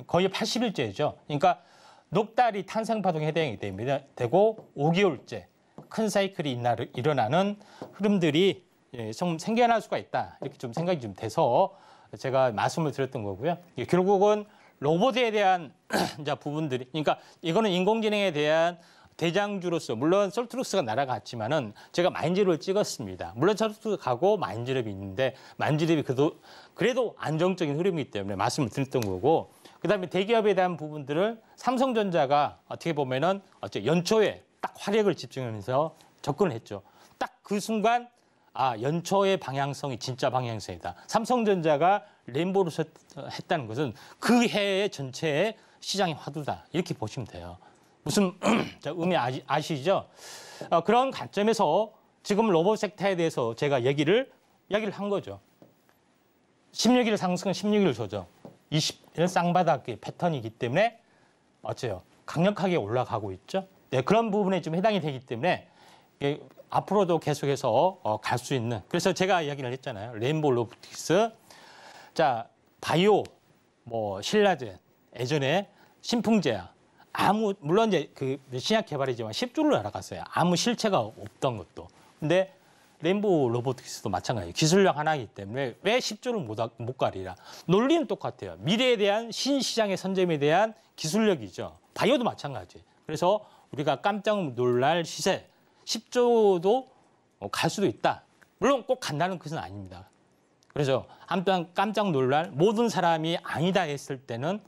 거의 80일째죠. 그러니까 녹달이 탄생 파동에 해당이 됩니다. 되고 5개월째 큰 사이클이 일어나는 흐름들이 예, 좀 생겨날 수가 있다. 이렇게 좀 생각이 좀 돼서 제가 말씀을 드렸던 거고요. 예, 결국은 로봇에 대한 부분들이 그러니까 이거는 인공지능에 대한 대장주로서 물론 솔트룩스가 날아갔지만은 제가 마인즈랩을 찍었습니다. 물론 솔트룩스 가고 마인즈랩이 있는데 마인즈랩이 그래도 그래도 안정적인 흐름이기 때문에 말씀을 드렸던 거고 그다음에 대기업에 대한 부분들을 삼성전자가 어떻게 보면은 어째 연초에 딱 화력을 집중하면서 접근을 했죠. 딱 그 순간 아 연초의 방향성이 진짜 방향성이다. 삼성전자가 했- 했다는 것은 그 해의 전체의 시장의 화두다. 이렇게 보시면 돼요. 무슨 저 의미 아시, 아시 죠? 어, 그런 관점에서 지금 로봇 섹터에 대해서 제가 얘기를 이야기를 한 거죠. 16일 상승은 16일 조정. 20일 쌍바닥의 패턴이기 때문에 어째요? 강력하게 올라가고 있죠. 네, 그런 부분에 좀 해당이 되기 때문에 예, 앞으로도 계속해서 어, 갈 수 있는. 그래서 제가 이야기를 했잖아요. 레인보우 로보틱스. 자, 바이오, 뭐 신라젠, 예전에 신풍제약 아무 물론 이제 그 신약 개발이지만 10주를 날아갔어요. 아무 실체가 없던 것도. 근데 레인보우 로보틱스도 마찬가지예요. 기술력 하나이기 때문에 왜 10조를 못, 하- 못 가리라. 논리는 똑같아요. 미래에 대한 신시장의 선점에 대한 기술력이죠. 바이오도 마찬가지. 그래서 우리가 깜짝 놀랄 시세 10조도 갈 수도 있다. 물론 꼭 간다는 것은 아닙니다. 그래서 한편 깜짝 놀랄 모든 사람이 아니다 했을 때는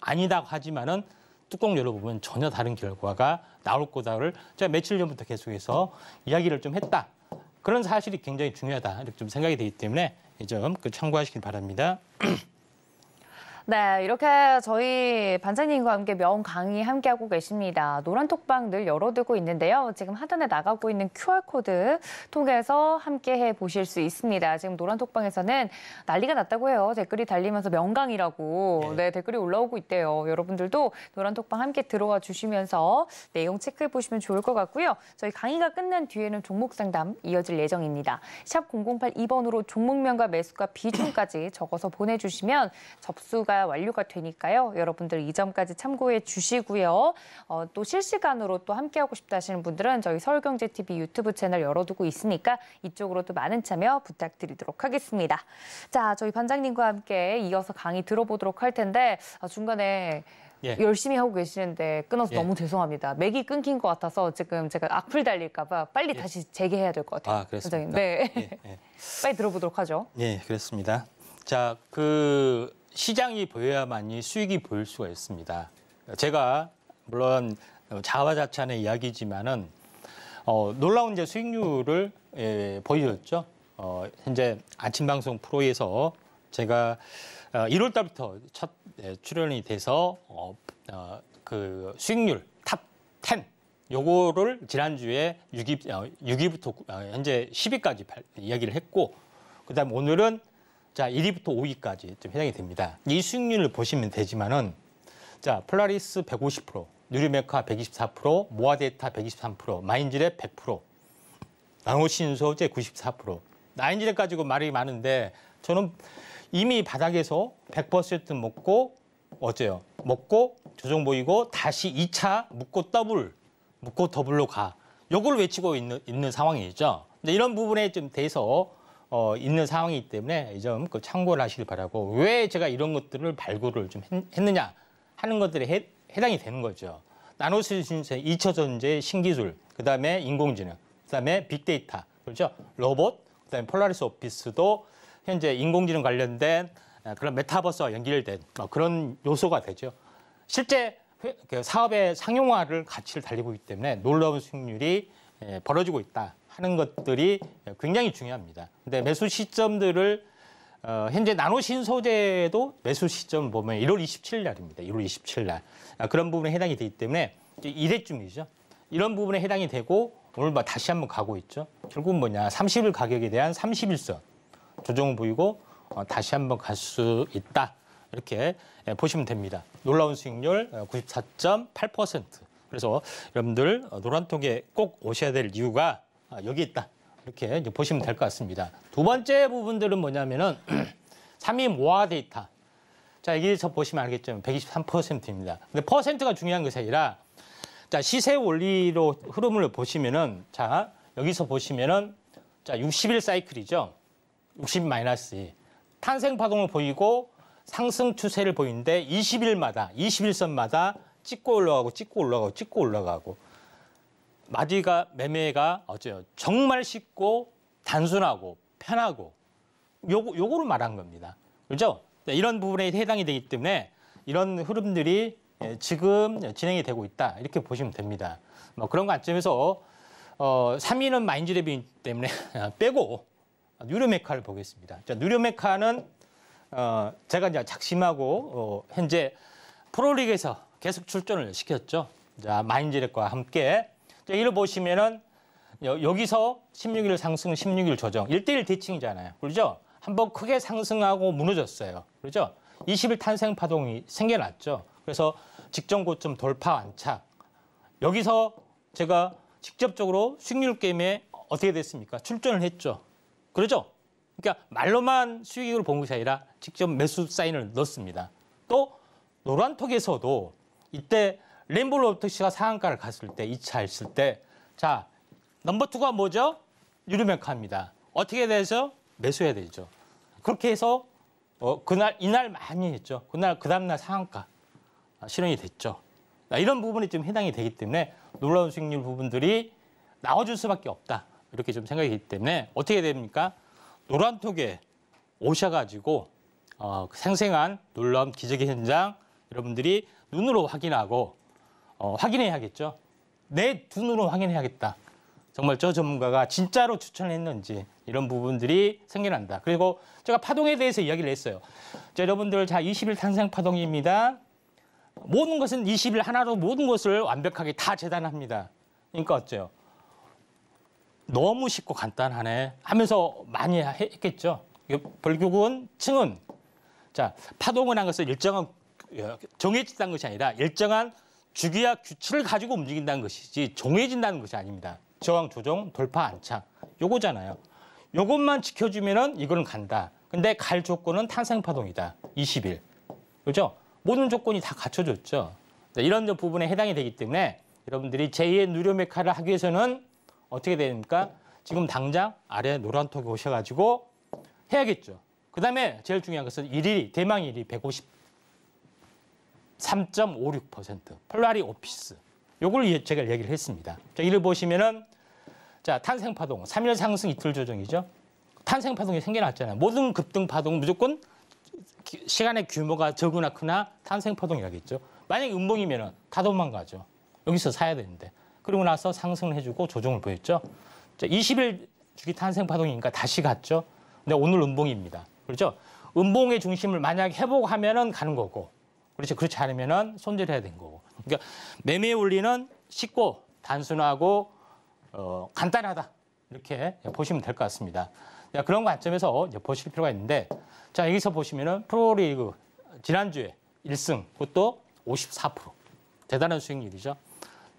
아니다 하지만은 뚜껑 열어보면 전혀 다른 결과가 나올 거다를 제가 며칠 전부터 계속해서 이야기를 좀 했다. 그런 사실이 굉장히 중요하다 이렇게 좀 생각이 되기 때문에 이 점 그 참고하시길 바랍니다. 네, 이렇게 저희 반장님과 함께 명 강의 함께하고 계십니다. 노란 톡방 늘 열어두고 있는데요. 지금 하단에 나가고 있는 QR코드 통해서 함께해 보실 수 있습니다. 지금 노란 톡방에서는 난리가 났다고 해요. 댓글이 달리면서 명강이라고 네. 네, 댓글이 올라오고 있대요. 여러분들도 노란 톡방 함께 들어와 주시면서 내용 체크해 보시면 좋을 것 같고요. 저희 강의가 끝난 뒤에는 종목 상담 이어질 예정입니다. 샵 0082번으로 종목명과 매수가 비중까지 적어서 보내주시면 접수가 완료가 되니까요. 여러분들 이 점까지 참고해 주시고요. 어, 또 실시간으로 또 함께하고 싶다 하시는 분들은 저희 서울경제TV 유튜브 채널 열어두고 있으니까 이쪽으로 또 많은 참여 부탁드리도록 하겠습니다. 자, 저희 반장님과 함께 이어서 강의 들어보도록 할 텐데 아, 중간에 예. 열심히 하고 계시는데 끊어서 예. 너무 죄송합니다. 맥이 끊긴 것 같아서 지금 제가 악플 달릴까 봐 빨리 예. 다시 재개해야 될 것 같아요. 아, 그렇습니까? 반장님. 네, 예, 예. 빨리 들어보도록 하죠. 예, 그렇습니다. 자, 그 시장이 보여야만이 수익이 보일 수가 있습니다. 제가 물론 자화자찬의 이야기지만은 어, 놀라운 이제 수익률을 예, 보여줬죠. 어, 현재 아침 방송 프로에서 제가 어, 1월 달부터 첫 예, 출연이 돼서 어, 어, 그 수익률 탑 10 요거를 지난주에 6위, 어, 6위부터 현재 10위까지 발, 이야기를 했고 그다음 오늘은 자 1위부터 5위까지 좀 해당이 됩니다. 이 수익률을 보시면 되지만은 자 폴라리스 150%, 뉴로메카 124%, 모아데이터 123%, 마인즈랩 100%, 나노신소재 94%. 마인즈랩 가지고 말이 많은데 저는 이미 바닥에서 100% 먹고 어째요? 먹고 조정 보이고 다시 2차 묻고 더블, 묻고 더블로 가. 요걸 외치고 있는, 있는 상황이죠. 이런 부분에 좀 대해서 어, 있는 상황이기 때문에 이 점 그 참고를 하시길 바라고 왜 제가 이런 것들을 발굴을 좀 했, 했느냐 하는 것들에 해, 해당이 되는 거죠. 나노신세 2차 전제 신기술, 그다음에 인공지능, 그다음에 빅데이터, 그렇죠? 로봇, 그다음에 폴라리스 오피스도 현재 인공지능 관련된 아, 그런 메타버스와 연결된 뭐 그런 요소가 되죠. 실제 회- 그 사업의 상용화를 가치를 달리고 있기 때문에 놀라운 수익률이 예, 벌어지고 있다 하는 것들이 굉장히 중요합니다. 근데 매수 시점들을 어, 현재 나노신 소재도 매수 시점 보면 1월 27일 날입니다. 1월 27일 날. 아, 그런 부분에 해당이 되기 때문에 이제 이래쯤이죠. 이런 부분에 해당이 되고 오늘 봐 다시 한번 가고 있죠. 결국 뭐냐 30일 가격에 대한 31선 조정을 보이고 어, 다시 한번 갈 수 있다. 이렇게 예, 보시면 됩니다. 놀라운 수익률 어, 94.8%. 그래서 여러분들 어, 노란통에 꼭 오셔야 될 이유가 아, 여기 있다. 이렇게 이제 보시면 될 것 같습니다. 두 번째 부분들은 뭐냐면은 3위 모아 데이터. 자, 여기서 보시면 알겠지만 123%입니다. 근데 퍼센트가 중요한 것이 아니라 자, 시세 원리로 흐름을 보시면은 자, 여기서 보시면은 자, 60일 사이클이죠. 60 마이너스 2. 탄생 파동을 보이고 상승 추세를 보이는데 20일마다 21선마다 찍고 올라가고 찍고 올라가고 찍고 올라가고 마디가 매매가 어째요? 정말 쉽고 단순하고 편하고 요거 요거를 말한 겁니다. 그렇죠? 네, 이런 부분에 해당이 되기 때문에 이런 흐름들이 예, 지금 진행이 되고 있다. 이렇게 보시면 됩니다. 뭐 그런 관점에서 어 3위는 마인즈랩이기 때문에 빼고 뉴르메카를 보겠습니다. 자, 뉴르메카는 어 제가 이제 작심하고 어 현재 프로리그에서 계속 출전을 시켰죠. 자, 마인지렉과 함께 자, 이를 보시면은 여, 기서 16일 상승, 16일 조정, 1대1 대칭이잖아요. 그렇죠? 한번 크게 상승하고 무너졌어요. 그렇죠? 20일 탄생 파동이 생겨났죠. 그래서 직전 고점 돌파 안착. 여기서 제가 직접적으로 수익률 게임에 어떻게 됐습니까? 출전을 했죠. 그렇죠? 그러니까 말로만 수익을 본 것이 아니라 직접 매수 사인을 넣었습니다. 또 노란톡에서도 이때 램볼로프트씨가 상한가를 갔을 때 2차 했을 때 자, 넘버 투가 뭐죠? 유리메카입니다. 어떻게 돼서 매수해야 되죠. 그렇게 해서 어, 그날 이날 많이 했죠. 그날 그 다음날 상한가 실현이 됐죠. 이런 부분이 좀 해당이 되기 때문에 놀라운 수익률 부분들이 나와줄 수밖에 없다. 이렇게 좀 생각이 되기 때문에 어떻게 됩니까? 노란 톡에 오셔가지고 어, 생생한 놀라운 기적의 현장 여러분들이 눈으로 확인하고 어, 확인해야겠죠. 내두 눈으로 확인해야겠다. 정말 저 전문가가 진짜로 추천했는지 이런 부분들이 생겨난다. 그리고 제가 파동에 대해서 이야기를 했어요. 자, 여러분들 자 20일 탄생 파동입니다. 모든 것은 20일 하나로 모든 것을 완벽하게 다 재단합니다. 그러니까 어째요? 너무 쉽고 간단하네 하면서 많이 했겠죠. 결국은 층은 자 파동을 한 것은 일정한 정해진다는 것이 아니라 일정한 주기와 규칙을 가지고 움직인다는 것이지 정해진다는 것이 아닙니다. 저항 조정 돌파 안착 요거잖아요. 요것만 지켜주면은 이거는 간다. 근데 갈 조건은 탄생 파동이다. 20일. 그죠? 모든 조건이 다 갖춰졌죠. 네, 이런 부분에 해당이 되기 때문에 여러분들이 제2의 누료 메카를 하기 위해서는 어떻게 되니까 지금 당장 아래 노란 턱에 오셔가지고 해야겠죠. 그다음에 제일 중요한 것은 1일이 대망 1일이 150 3.56%. 폴라리 오피스. 요걸 예, 제가 얘기를 했습니다. 자, 이를 보시면은 자, 탄생 파동. 3일 상승 이틀 조정이죠. 탄생 파동이 생겨났잖아요. 모든 급등 파동 무조건 시간의 규모가 적으나 크나 탄생 파동이라겠죠. 만약 음봉이면은 다 도망가죠. 여기서 사야 되는데. 그리고 나서 상승을 해주고 조정을 보였죠. 자, 20일 주기 탄생 파동이니까 다시 갔죠. 근데 오늘 음봉입니다. 그렇죠? 음봉의 중심을 만약 회복하면은 가는 거고 그렇죠. 그렇지 않으면은 손절해야 되는 거고. 그러니까 매매 원리는 쉽고 단순하고 어, 간단하다. 이렇게 보시면 될 것 같습니다. 그런 관점에서 보실 필요가 있는데 자 여기서 보시면은 프로리그 지난주에 1승 그것도 54% 대단한 수익률이죠.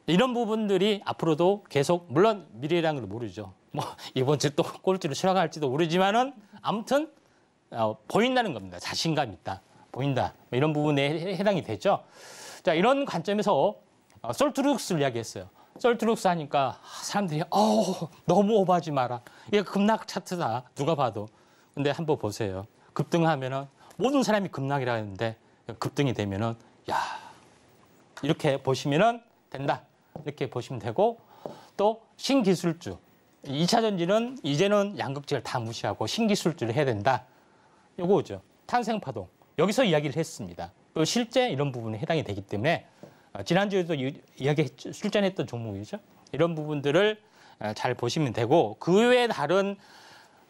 이런 부분들이 앞으로도 계속 물론 미래라는 걸 모르죠. 뭐 이번 주 또 꼴찌로 추락할지도 모르지만은 아무튼 어, 보인다는 겁니다. 자신감 있다. 보인다. 뭐 이런 부분에 해당이 되죠. 자 이런 관점에서 어, 솔트룩스를 이야기했어요. 솔트룩스 하니까 사람들이 어 너무 오버하지 마라. 이게 급락 차트다. 누가 봐도. 근데 한번 보세요. 급등하면은 모든 사람이 급락이라 하는데 급등이 되면은 야 이렇게 보시면은 된다. 이렇게 보시면 되고 또 신기술주. 2차 전지는 이제는 양극재를 다 무시하고 신기술주를 해야 된다. 요거죠. 탄생파동. 여기서 이야기를 했습니다. 또 실제 이런 부분에 해당이 되기 때문에 어, 지난주에도 이야기 출전했던 종목이죠. 이런 부분들을 어, 잘 보시면 되고 그 외에 다른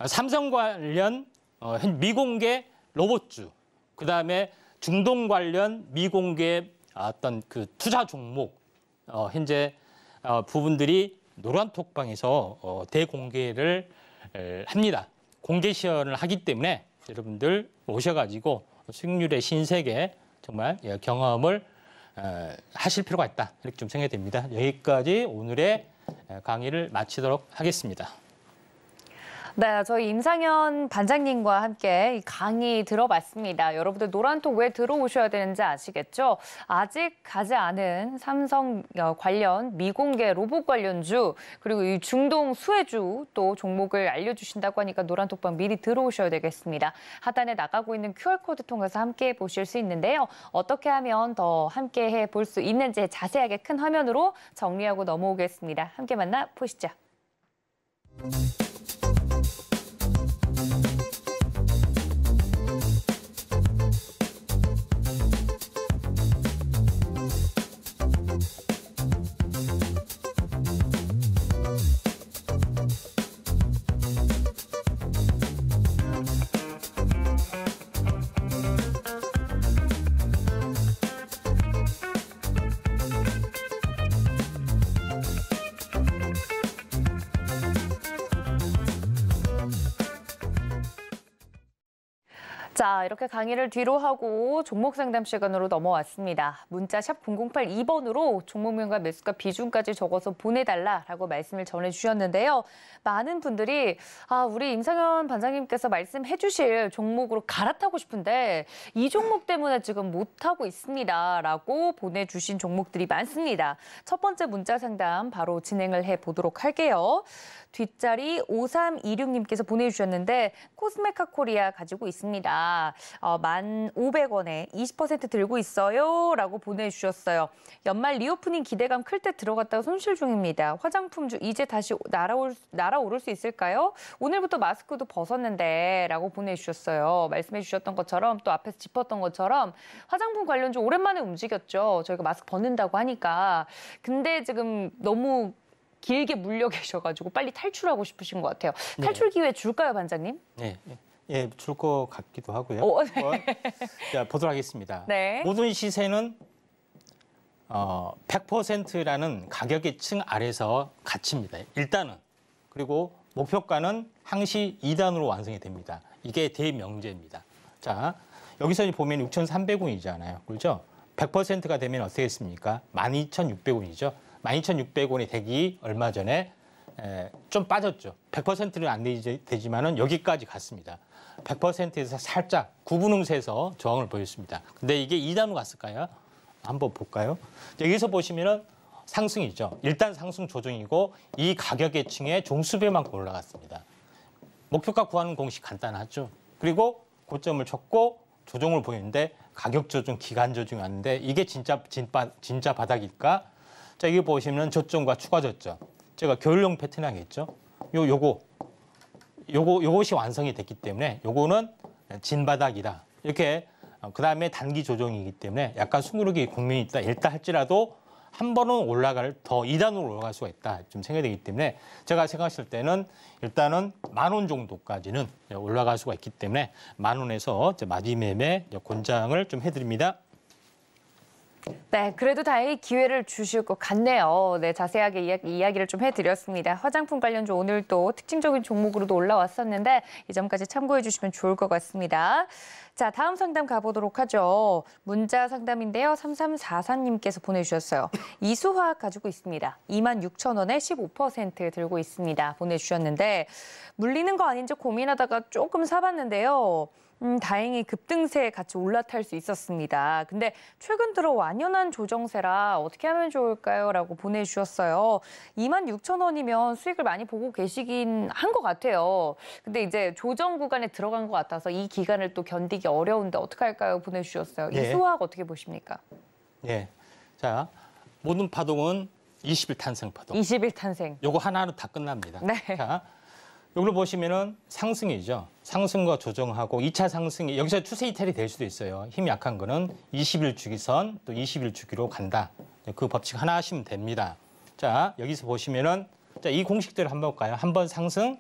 삼성 관련 어, 미공개 로봇주, 그 다음에 중동 관련 미공개 어떤 그 투자 종목 현재 부분들이 노란 톡방에서 대공개를 합니다. 공개 시연을 하기 때문에 여러분들 오셔가지고 수익률의 신세계 정말 예, 경험을 하실 필요가 있다. 이렇게 좀 생각이 됩니다. 여기까지 오늘의 강의를 마치도록 하겠습니다. 네, 저희 임상현 반장님과 함께 강의 들어봤습니다. 여러분들 노란톡 왜 들어오셔야 되는지 아시겠죠? 아직 가지 않은 삼성 어, 관련 미공개 로봇 관련주 그리고 이 중동 수혜주 또 종목을 알려주신다고 하니까 노란톡방 미리 들어오셔야 되겠습니다. 하단에 나가고 있는 QR코드 통해서 함께 보실 수 있는데요. 어떻게 하면 더 함께 해 볼 수 있는지 자세하게 큰 화면으로 정리하고 넘어오겠습니다. 함께 만나 보시죠. 자, 이렇게 강의를 뒤로 하고 종목 상담 시간으로 넘어왔습니다. 문자 샵 0082번으로 종목명과 매수가 비중까지 적어서 보내달라라고 말씀을 전해주셨는데요. 많은 분들이 아, 우리 임상현 반장님께서 말씀해 주실 종목으로 갈아타고 싶은데 이 종목 때문에 지금 못하고 있습니다라고 보내주신 종목들이 많습니다. 첫 번째 문자 상담 바로 진행을 해보도록 할게요. 뒷자리 5326님께서 보내주셨는데 코스메카 코리아 가지고 있습니다. 어, 1,500원에 20% 들고 있어요. 라고 보내주셨어요. 연말 리오프닝 기대감 클 때 들어갔다가 손실 중입니다. 화장품 중 이제 다시 날아올, 날아오를 수 있을까요? 오늘부터 마스크도 벗었는데 라고 보내주셨어요. 말씀해 주셨던 것처럼 또 앞에서 짚었던 것처럼 화장품 관련주 오랜만에 움직였죠. 저희가 마스크 벗는다고 하니까. 근데 지금 너무 길게 물려 계셔가지고 빨리 탈출하고 싶으신 것 같아요. 네. 탈출 기회 줄까요, 반장님? 예, 예, 줄 것 같기도 하고요. 오, 네. 어, 자, 보도록 하겠습니다. 네. 모든 시세는 어, 100%라는 가격의 층 아래서 갇힙니다. 일단은 그리고 목표가는 항시 2단으로 완성이 됩니다. 이게 대명제입니다. 자, 여기서 보면 6,300원이잖아요. 그렇죠? 100%가 되면 어떻게 됐습니까? 12,600원이죠. 12,600원이 되기 얼마 전에 에, 좀 빠졌죠. 100%는 안 되지, 되지만은 여기까지 갔습니다. 100%에서 살짝 구분음세에서 저항을 보였습니다. 근데 이게 2단으로 갔을까요? 한번 볼까요? 자, 여기서 보시면은 상승이죠. 일단 상승 조정이고 이 가격의 층에 종수배만큼 올라갔습니다. 목표가 구하는 공식 간단하죠. 그리고 고점을 쳤고 조정을 보이는데 가격 조정, 기간 조정이 왔는데 이게 진짜 진바, 진짜 바닥일까? 자, 이게 보시면 저점과 추가 저점. 제가 겨울용 패턴 하겠죠. 요 요거 요거 요것이 완성이 됐기 때문에 요거는 진바닥이다. 이렇게 어, 그다음에 단기 조정이기 때문에 약간 숨구르기 국면이 있다. 일단 할지라도 한 번은 올라갈 더 2단으로 올라갈 수가 있다. 좀 생각되기 때문에 제가 생각했을 때는 일단은 만 원 정도까지는 올라갈 수가 있기 때문에 만 원에서 마디매매 권장을 좀 해드립니다. 네, 그래도 다행히 기회를 주실 것 같네요. 네, 자세하게 이야기, 이야기를 좀 해드렸습니다. 화장품 관련주 오늘 또 특징적인 종목으로도 올라왔었는데 이 점까지 참고해 주시면 좋을 것 같습니다. 자, 다음 상담 가보도록 하죠. 문자 상담인데요. 3344님께서 보내주셨어요. 이수화학 가지고 있습니다. 26,000원에 15% 들고 있습니다. 보내주셨는데 물리는 거 아닌지 고민하다가 조금 사봤는데요. 음, 다행히 급등세에 같이 올라탈 수 있었습니다. 근데 최근 들어 완연한 조정세라 어떻게 하면 좋을까요? 라고 보내주셨어요. 26,000원이면 수익을 많이 보고 계시긴 한 것 같아요. 근데 이제 조정 구간에 들어간 것 같아서 이 기간을 또 견디기 어려운데 어떻게 할까요? 보내주셨어요. 이 예. 수학 어떻게 보십니까? 예. 자, 모든 파동은 20일 탄생 파동. 20일 탄생. 요거 하나로 다 끝납니다. 네. 자, 여기로 보시면은 상승이죠. 상승과 조정하고 2차 상승이 여기서 추세 이탈이 될 수도 있어요. 힘 약한 거는 20일 주기선 또 20일 주기로 간다. 그 법칙 하나 하시면 됩니다. 자, 여기서 보시면은 자, 이 공식대로 한번 볼까요? 한 번 상승,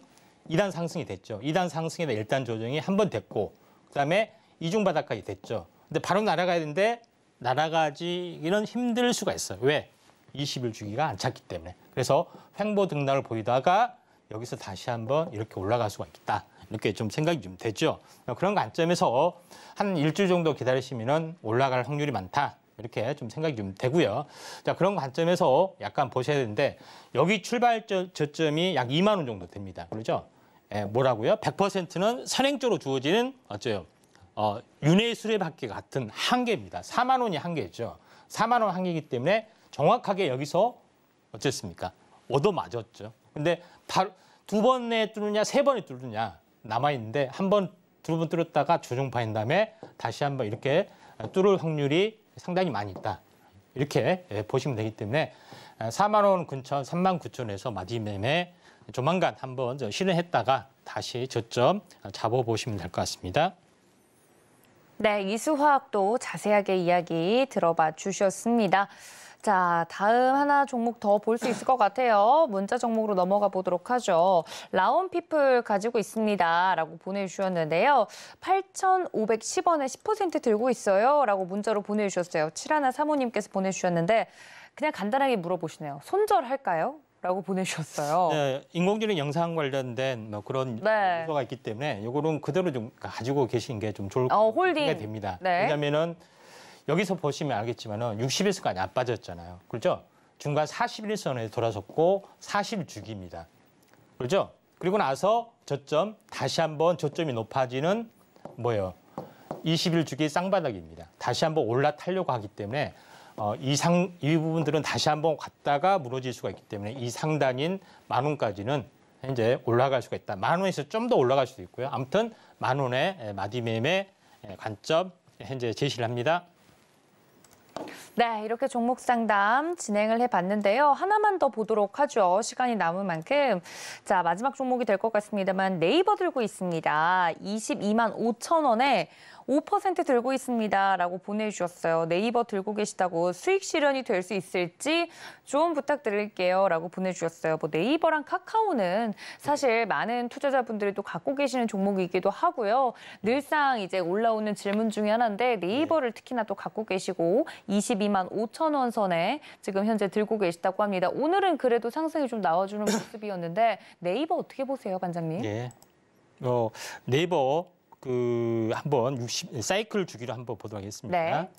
2단 상승이 됐죠. 2단 상승에다 1단 조정이 한 번 됐고 그다음에 이중 바닥까지 됐죠. 근데 바로 날아가야 되는데 날아가지는 힘들 수가 있어요. 왜? 20일 주기가 안 찼기 때문에. 그래서 횡보 등락을 보이다가 여기서 다시 한번 이렇게 올라갈 수가 있다. 이렇게 좀 생각이 좀 되죠. 그런 관점에서 한 일주일 정도 기다리시면은 올라갈 확률이 많다. 이렇게 좀 생각이 좀 되고요. 자, 그런 관점에서 약간 보셔야 되는데 여기 출발 저- 저점이 약 2만 원 정도 됩니다. 그렇죠? 예, 뭐라고요? 100%는 선행적으로 주어지는 어째요? 어, 윤회 수레바퀴 같은 한계입니다. 4만 원이 한계죠. 4만 원 한계이기 때문에 정확하게 여기서 어쨌습니까? 얻어 맞았죠. 근데 바로 두 번에 뚫느냐, 세 번에 뚫느냐 남아 있는데 한 번, 두 번 뚫었다가 조정 파인 다음에 다시 한번 이렇게 뚫을 확률이 상당히 많이 있다. 이렇게 예, 보시면 되기 때문에 4만 원 근처 3만 9천에서 마디매매 조만간 한번 저 실현했다가 다시 저점 잡아보시면 될 것 같습니다. 네, 이수화학도 자세하게 이야기 들어봐 주셨습니다. 자, 다음 하나 종목 더 볼 수 있을 것 같아요. 문자 종목으로 넘어가 보도록 하죠. 라온피플 가지고 있습니다. 라고 보내주셨는데요. 8,510원에 10% 들고 있어요. 라고 문자로 보내주셨어요. 칠하나 사모님께서 보내주셨는데 그냥 간단하게 물어보시네요. 손절할까요? 라고 보내주셨어요. 네, 인공지능 영상 관련된 뭐 그런 네. 요소가 있기 때문에 요거는 그대로 좀 가지고 계신 게 좀 좋을 어, 게 홀딩. 됩니다. 네. 왜냐면은 여기서 보시면 알겠지만은 60일선까지 안 빠졌잖아요. 그렇죠? 중간 41선에 돌아섰고 40주기입니다. 그렇죠? 그리고 나서 저점 다시 한번 저점이 높아지는 뭐예요? 20일 주기 쌍바닥입니다. 다시 한번 올라타려고 하기 때문에 어, 이 상, 이 부분들은 다시 한번 갔다가 무너질 수가 있기 때문에 이 상단인 만 원까지는 현재 올라갈 수가 있다. 만 원에서 좀 더 올라갈 수도 있고요. 아무튼 만 원의 에, 마디매매 에, 관점 현재 제시를 합니다. 네, 이렇게 종목 상담 진행을 해봤는데요. 하나만 더 보도록 하죠. 시간이 남은 만큼. 자, 마지막 종목이 될 것 같습니다만 네이버 들고 있습니다. 22만 5천 원에 5% 들고 있습니다 라고 보내주셨어요. 네이버 들고 계시다고 수익 실현이 될 수 있을지 좀 부탁드릴게요 라고 보내주셨어요. 뭐 네이버랑 카카오는 사실 많은 투자자분들이 또 갖고 계시는 종목이기도 하고요. 늘상 이제 올라오는 질문 중에 하나인데 네이버를 특히나 또 갖고 계시고 22만 5천 원 선에 지금 현재 들고 계시다고 합니다. 오늘은 그래도 상승이 좀 나와주는 모습이었는데 네이버 어떻게 보세요, 반장님? 예. 어, 네이버 그 한번 60 사이클 주기로 한번 보도록 하겠습니다. 네.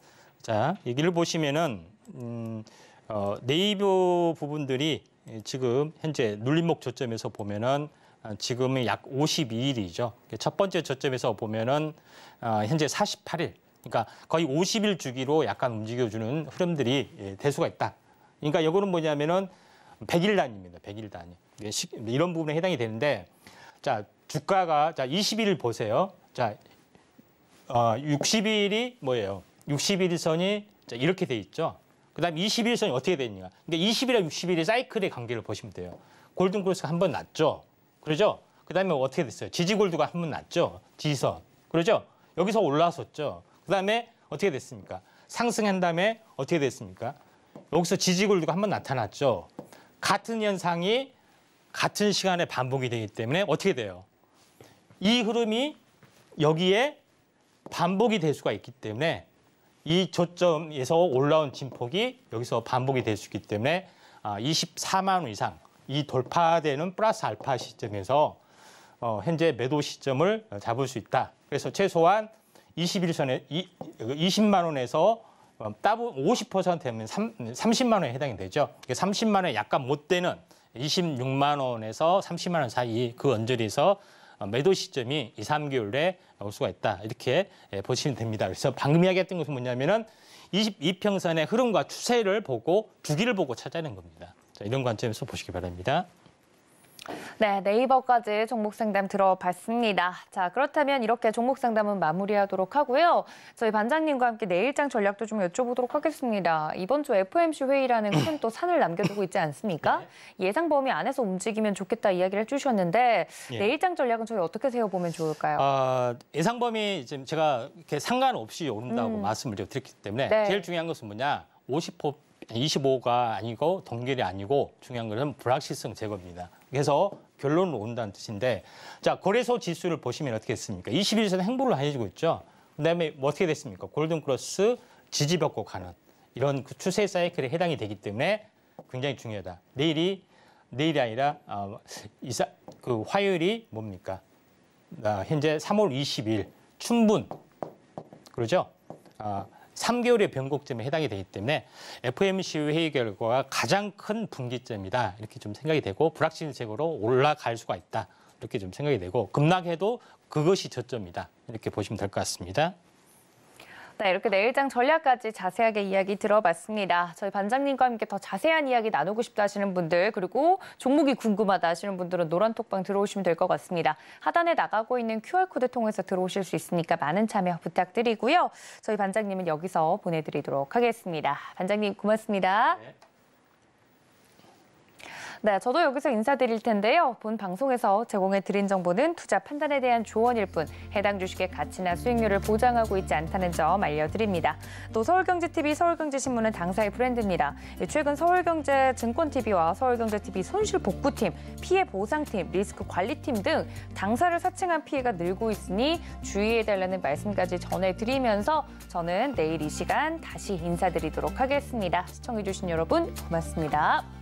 자, 여기를 보시면은 음, 어, 네이버 부분들이 지금 현재 눌림목 저점에서 보면은 아, 지금은 약 52일이죠. 첫 번째 저점에서 보면은 아, 현재 48일. 그러니까 거의 50일 주기로 약간 움직여주는 흐름들이 예, 될 수가 있다. 그러니까 이거는 뭐냐면은 100일 단위입니다. 100일 단위. 이런 부분에 해당이 되는데 자, 주가가 자 20일 보세요. 자, 어, 60일이 뭐예요? 61선이 자, 이렇게 돼 있죠. 그다음 21선이 어떻게 되느냐? 그러니까 20일과 60일의 사이클의 관계를 보시면 돼요. 골든 크로스가 한 번 났죠. 그러죠? 그다음에 어떻게 됐어요? 지지 골드가 한 번 났죠. 지선. 그러죠? 여기서 올라섰죠. 그다음에 어떻게 됐습니까? 상승한 다음에 어떻게 됐습니까? 여기서 지지 골드가 한 번 나타났죠. 같은 현상이 같은 시간에 반복이 되기 때문에 어떻게 돼요? 이 흐름이 여기에 반복이 될 수가 있기 때문에 이 저점에서 올라온 진폭이 여기서 반복이 될 수 있기 때문에 아, 24만 원 이상 이 돌파되는 플러스 알파 시점에서 어, 현재 매도 시점을 잡을 수 있다. 그래서 최소한 21선에 20만 원에서 어, 따블 50% 되면 3, 30만 원에 해당이 되죠. 30만 원에 약간 못 되는 26만 원에서 30만 원 사이 그 언저리에서 어, 매도 시점이 2, 3개월 내에 나올 수가 있다. 이렇게 예, 보시면 됩니다. 그래서 방금 이야기했던 것은 뭐냐면은 22평선의 흐름과 추세를 보고 주기를 보고 찾아내는 겁니다. 자, 이런 관점에서 보시기 바랍니다. 네, 네이버까지 종목 상담 들어봤습니다. 자, 그렇다면 이렇게 종목 상담은 마무리하도록 하고요. 저희 반장님과 함께 내일장 전략도 좀 여쭤보도록 하겠습니다. 이번 주 FOMC 회의라는 큰 또 산을 남겨두고 있지 않습니까? 예상 범위 안에서 움직이면 좋겠다 이야기를 해주셨는데 예. 내일장 전략은 저희 어떻게 세워보면 좋을까요? 아, 예상 범위 지금 제가 이렇게 상관없이 오른다고 음. 말씀을 드렸기 때문에 네. 제일 중요한 것은 뭐냐? 50호 25가 아니고 동결이 아니고 중요한 것은 불확실성 제거입니다. 그래서 결론으로 온다는 뜻인데 자 거래소 지수를 보시면 어떻게 됐습니까? 21선 행보를 해주고 있죠. 그다음에 뭐 어떻게 됐습니까? 골든 크로스 지지받고 가는 이런 그 추세 사이클에 해당이 되기 때문에 굉장히 중요하다. 내일이 내일이 아니라 어, 이사 그 화요일이 뭡니까? 아, 현재 3월 20일 춘분 그러죠? 아, 3개월의 변곡점에 해당이 되기 때문에 FOMC 회의 결과가 가장 큰 분기점이다. 이렇게 좀 생각이 되고 불확실 제거로 올라갈 수가 있다. 이렇게 좀 생각이 되고 급락해도 그것이 저점이다. 이렇게 보시면 될 것 같습니다. 네, 이렇게 내일장 전략까지 자세하게 이야기 들어봤습니다. 저희 반장님과 함께 더 자세한 이야기 나누고 싶다 하시는 분들 그리고 종목이 궁금하다 하시는 분들은 노란톡방 들어오시면 될 것 같습니다. 하단에 나가고 있는 QR코드 통해서 들어오실 수 있으니까 많은 참여 부탁드리고요. 저희 반장님은 여기서 보내드리도록 하겠습니다. 반장님 고맙습니다. 네. 네, 저도 여기서 인사드릴 텐데요. 본 방송에서 제공해 드린 정보는 투자 판단에 대한 조언일 뿐 해당 주식의 가치나 수익률을 보장하고 있지 않다는 점 알려드립니다. 또 서울경제TV, 서울경제신문은 당사의 브랜드입니다. 최근 서울경제증권TV와 서울경제TV 손실복구팀, 피해보상팀, 리스크관리팀 등 당사를 사칭한 피해가 늘고 있으니 주의해달라는 말씀까지 전해드리면서 저는 내일 이 시간 다시 인사드리도록 하겠습니다. 시청해주신 여러분 고맙습니다.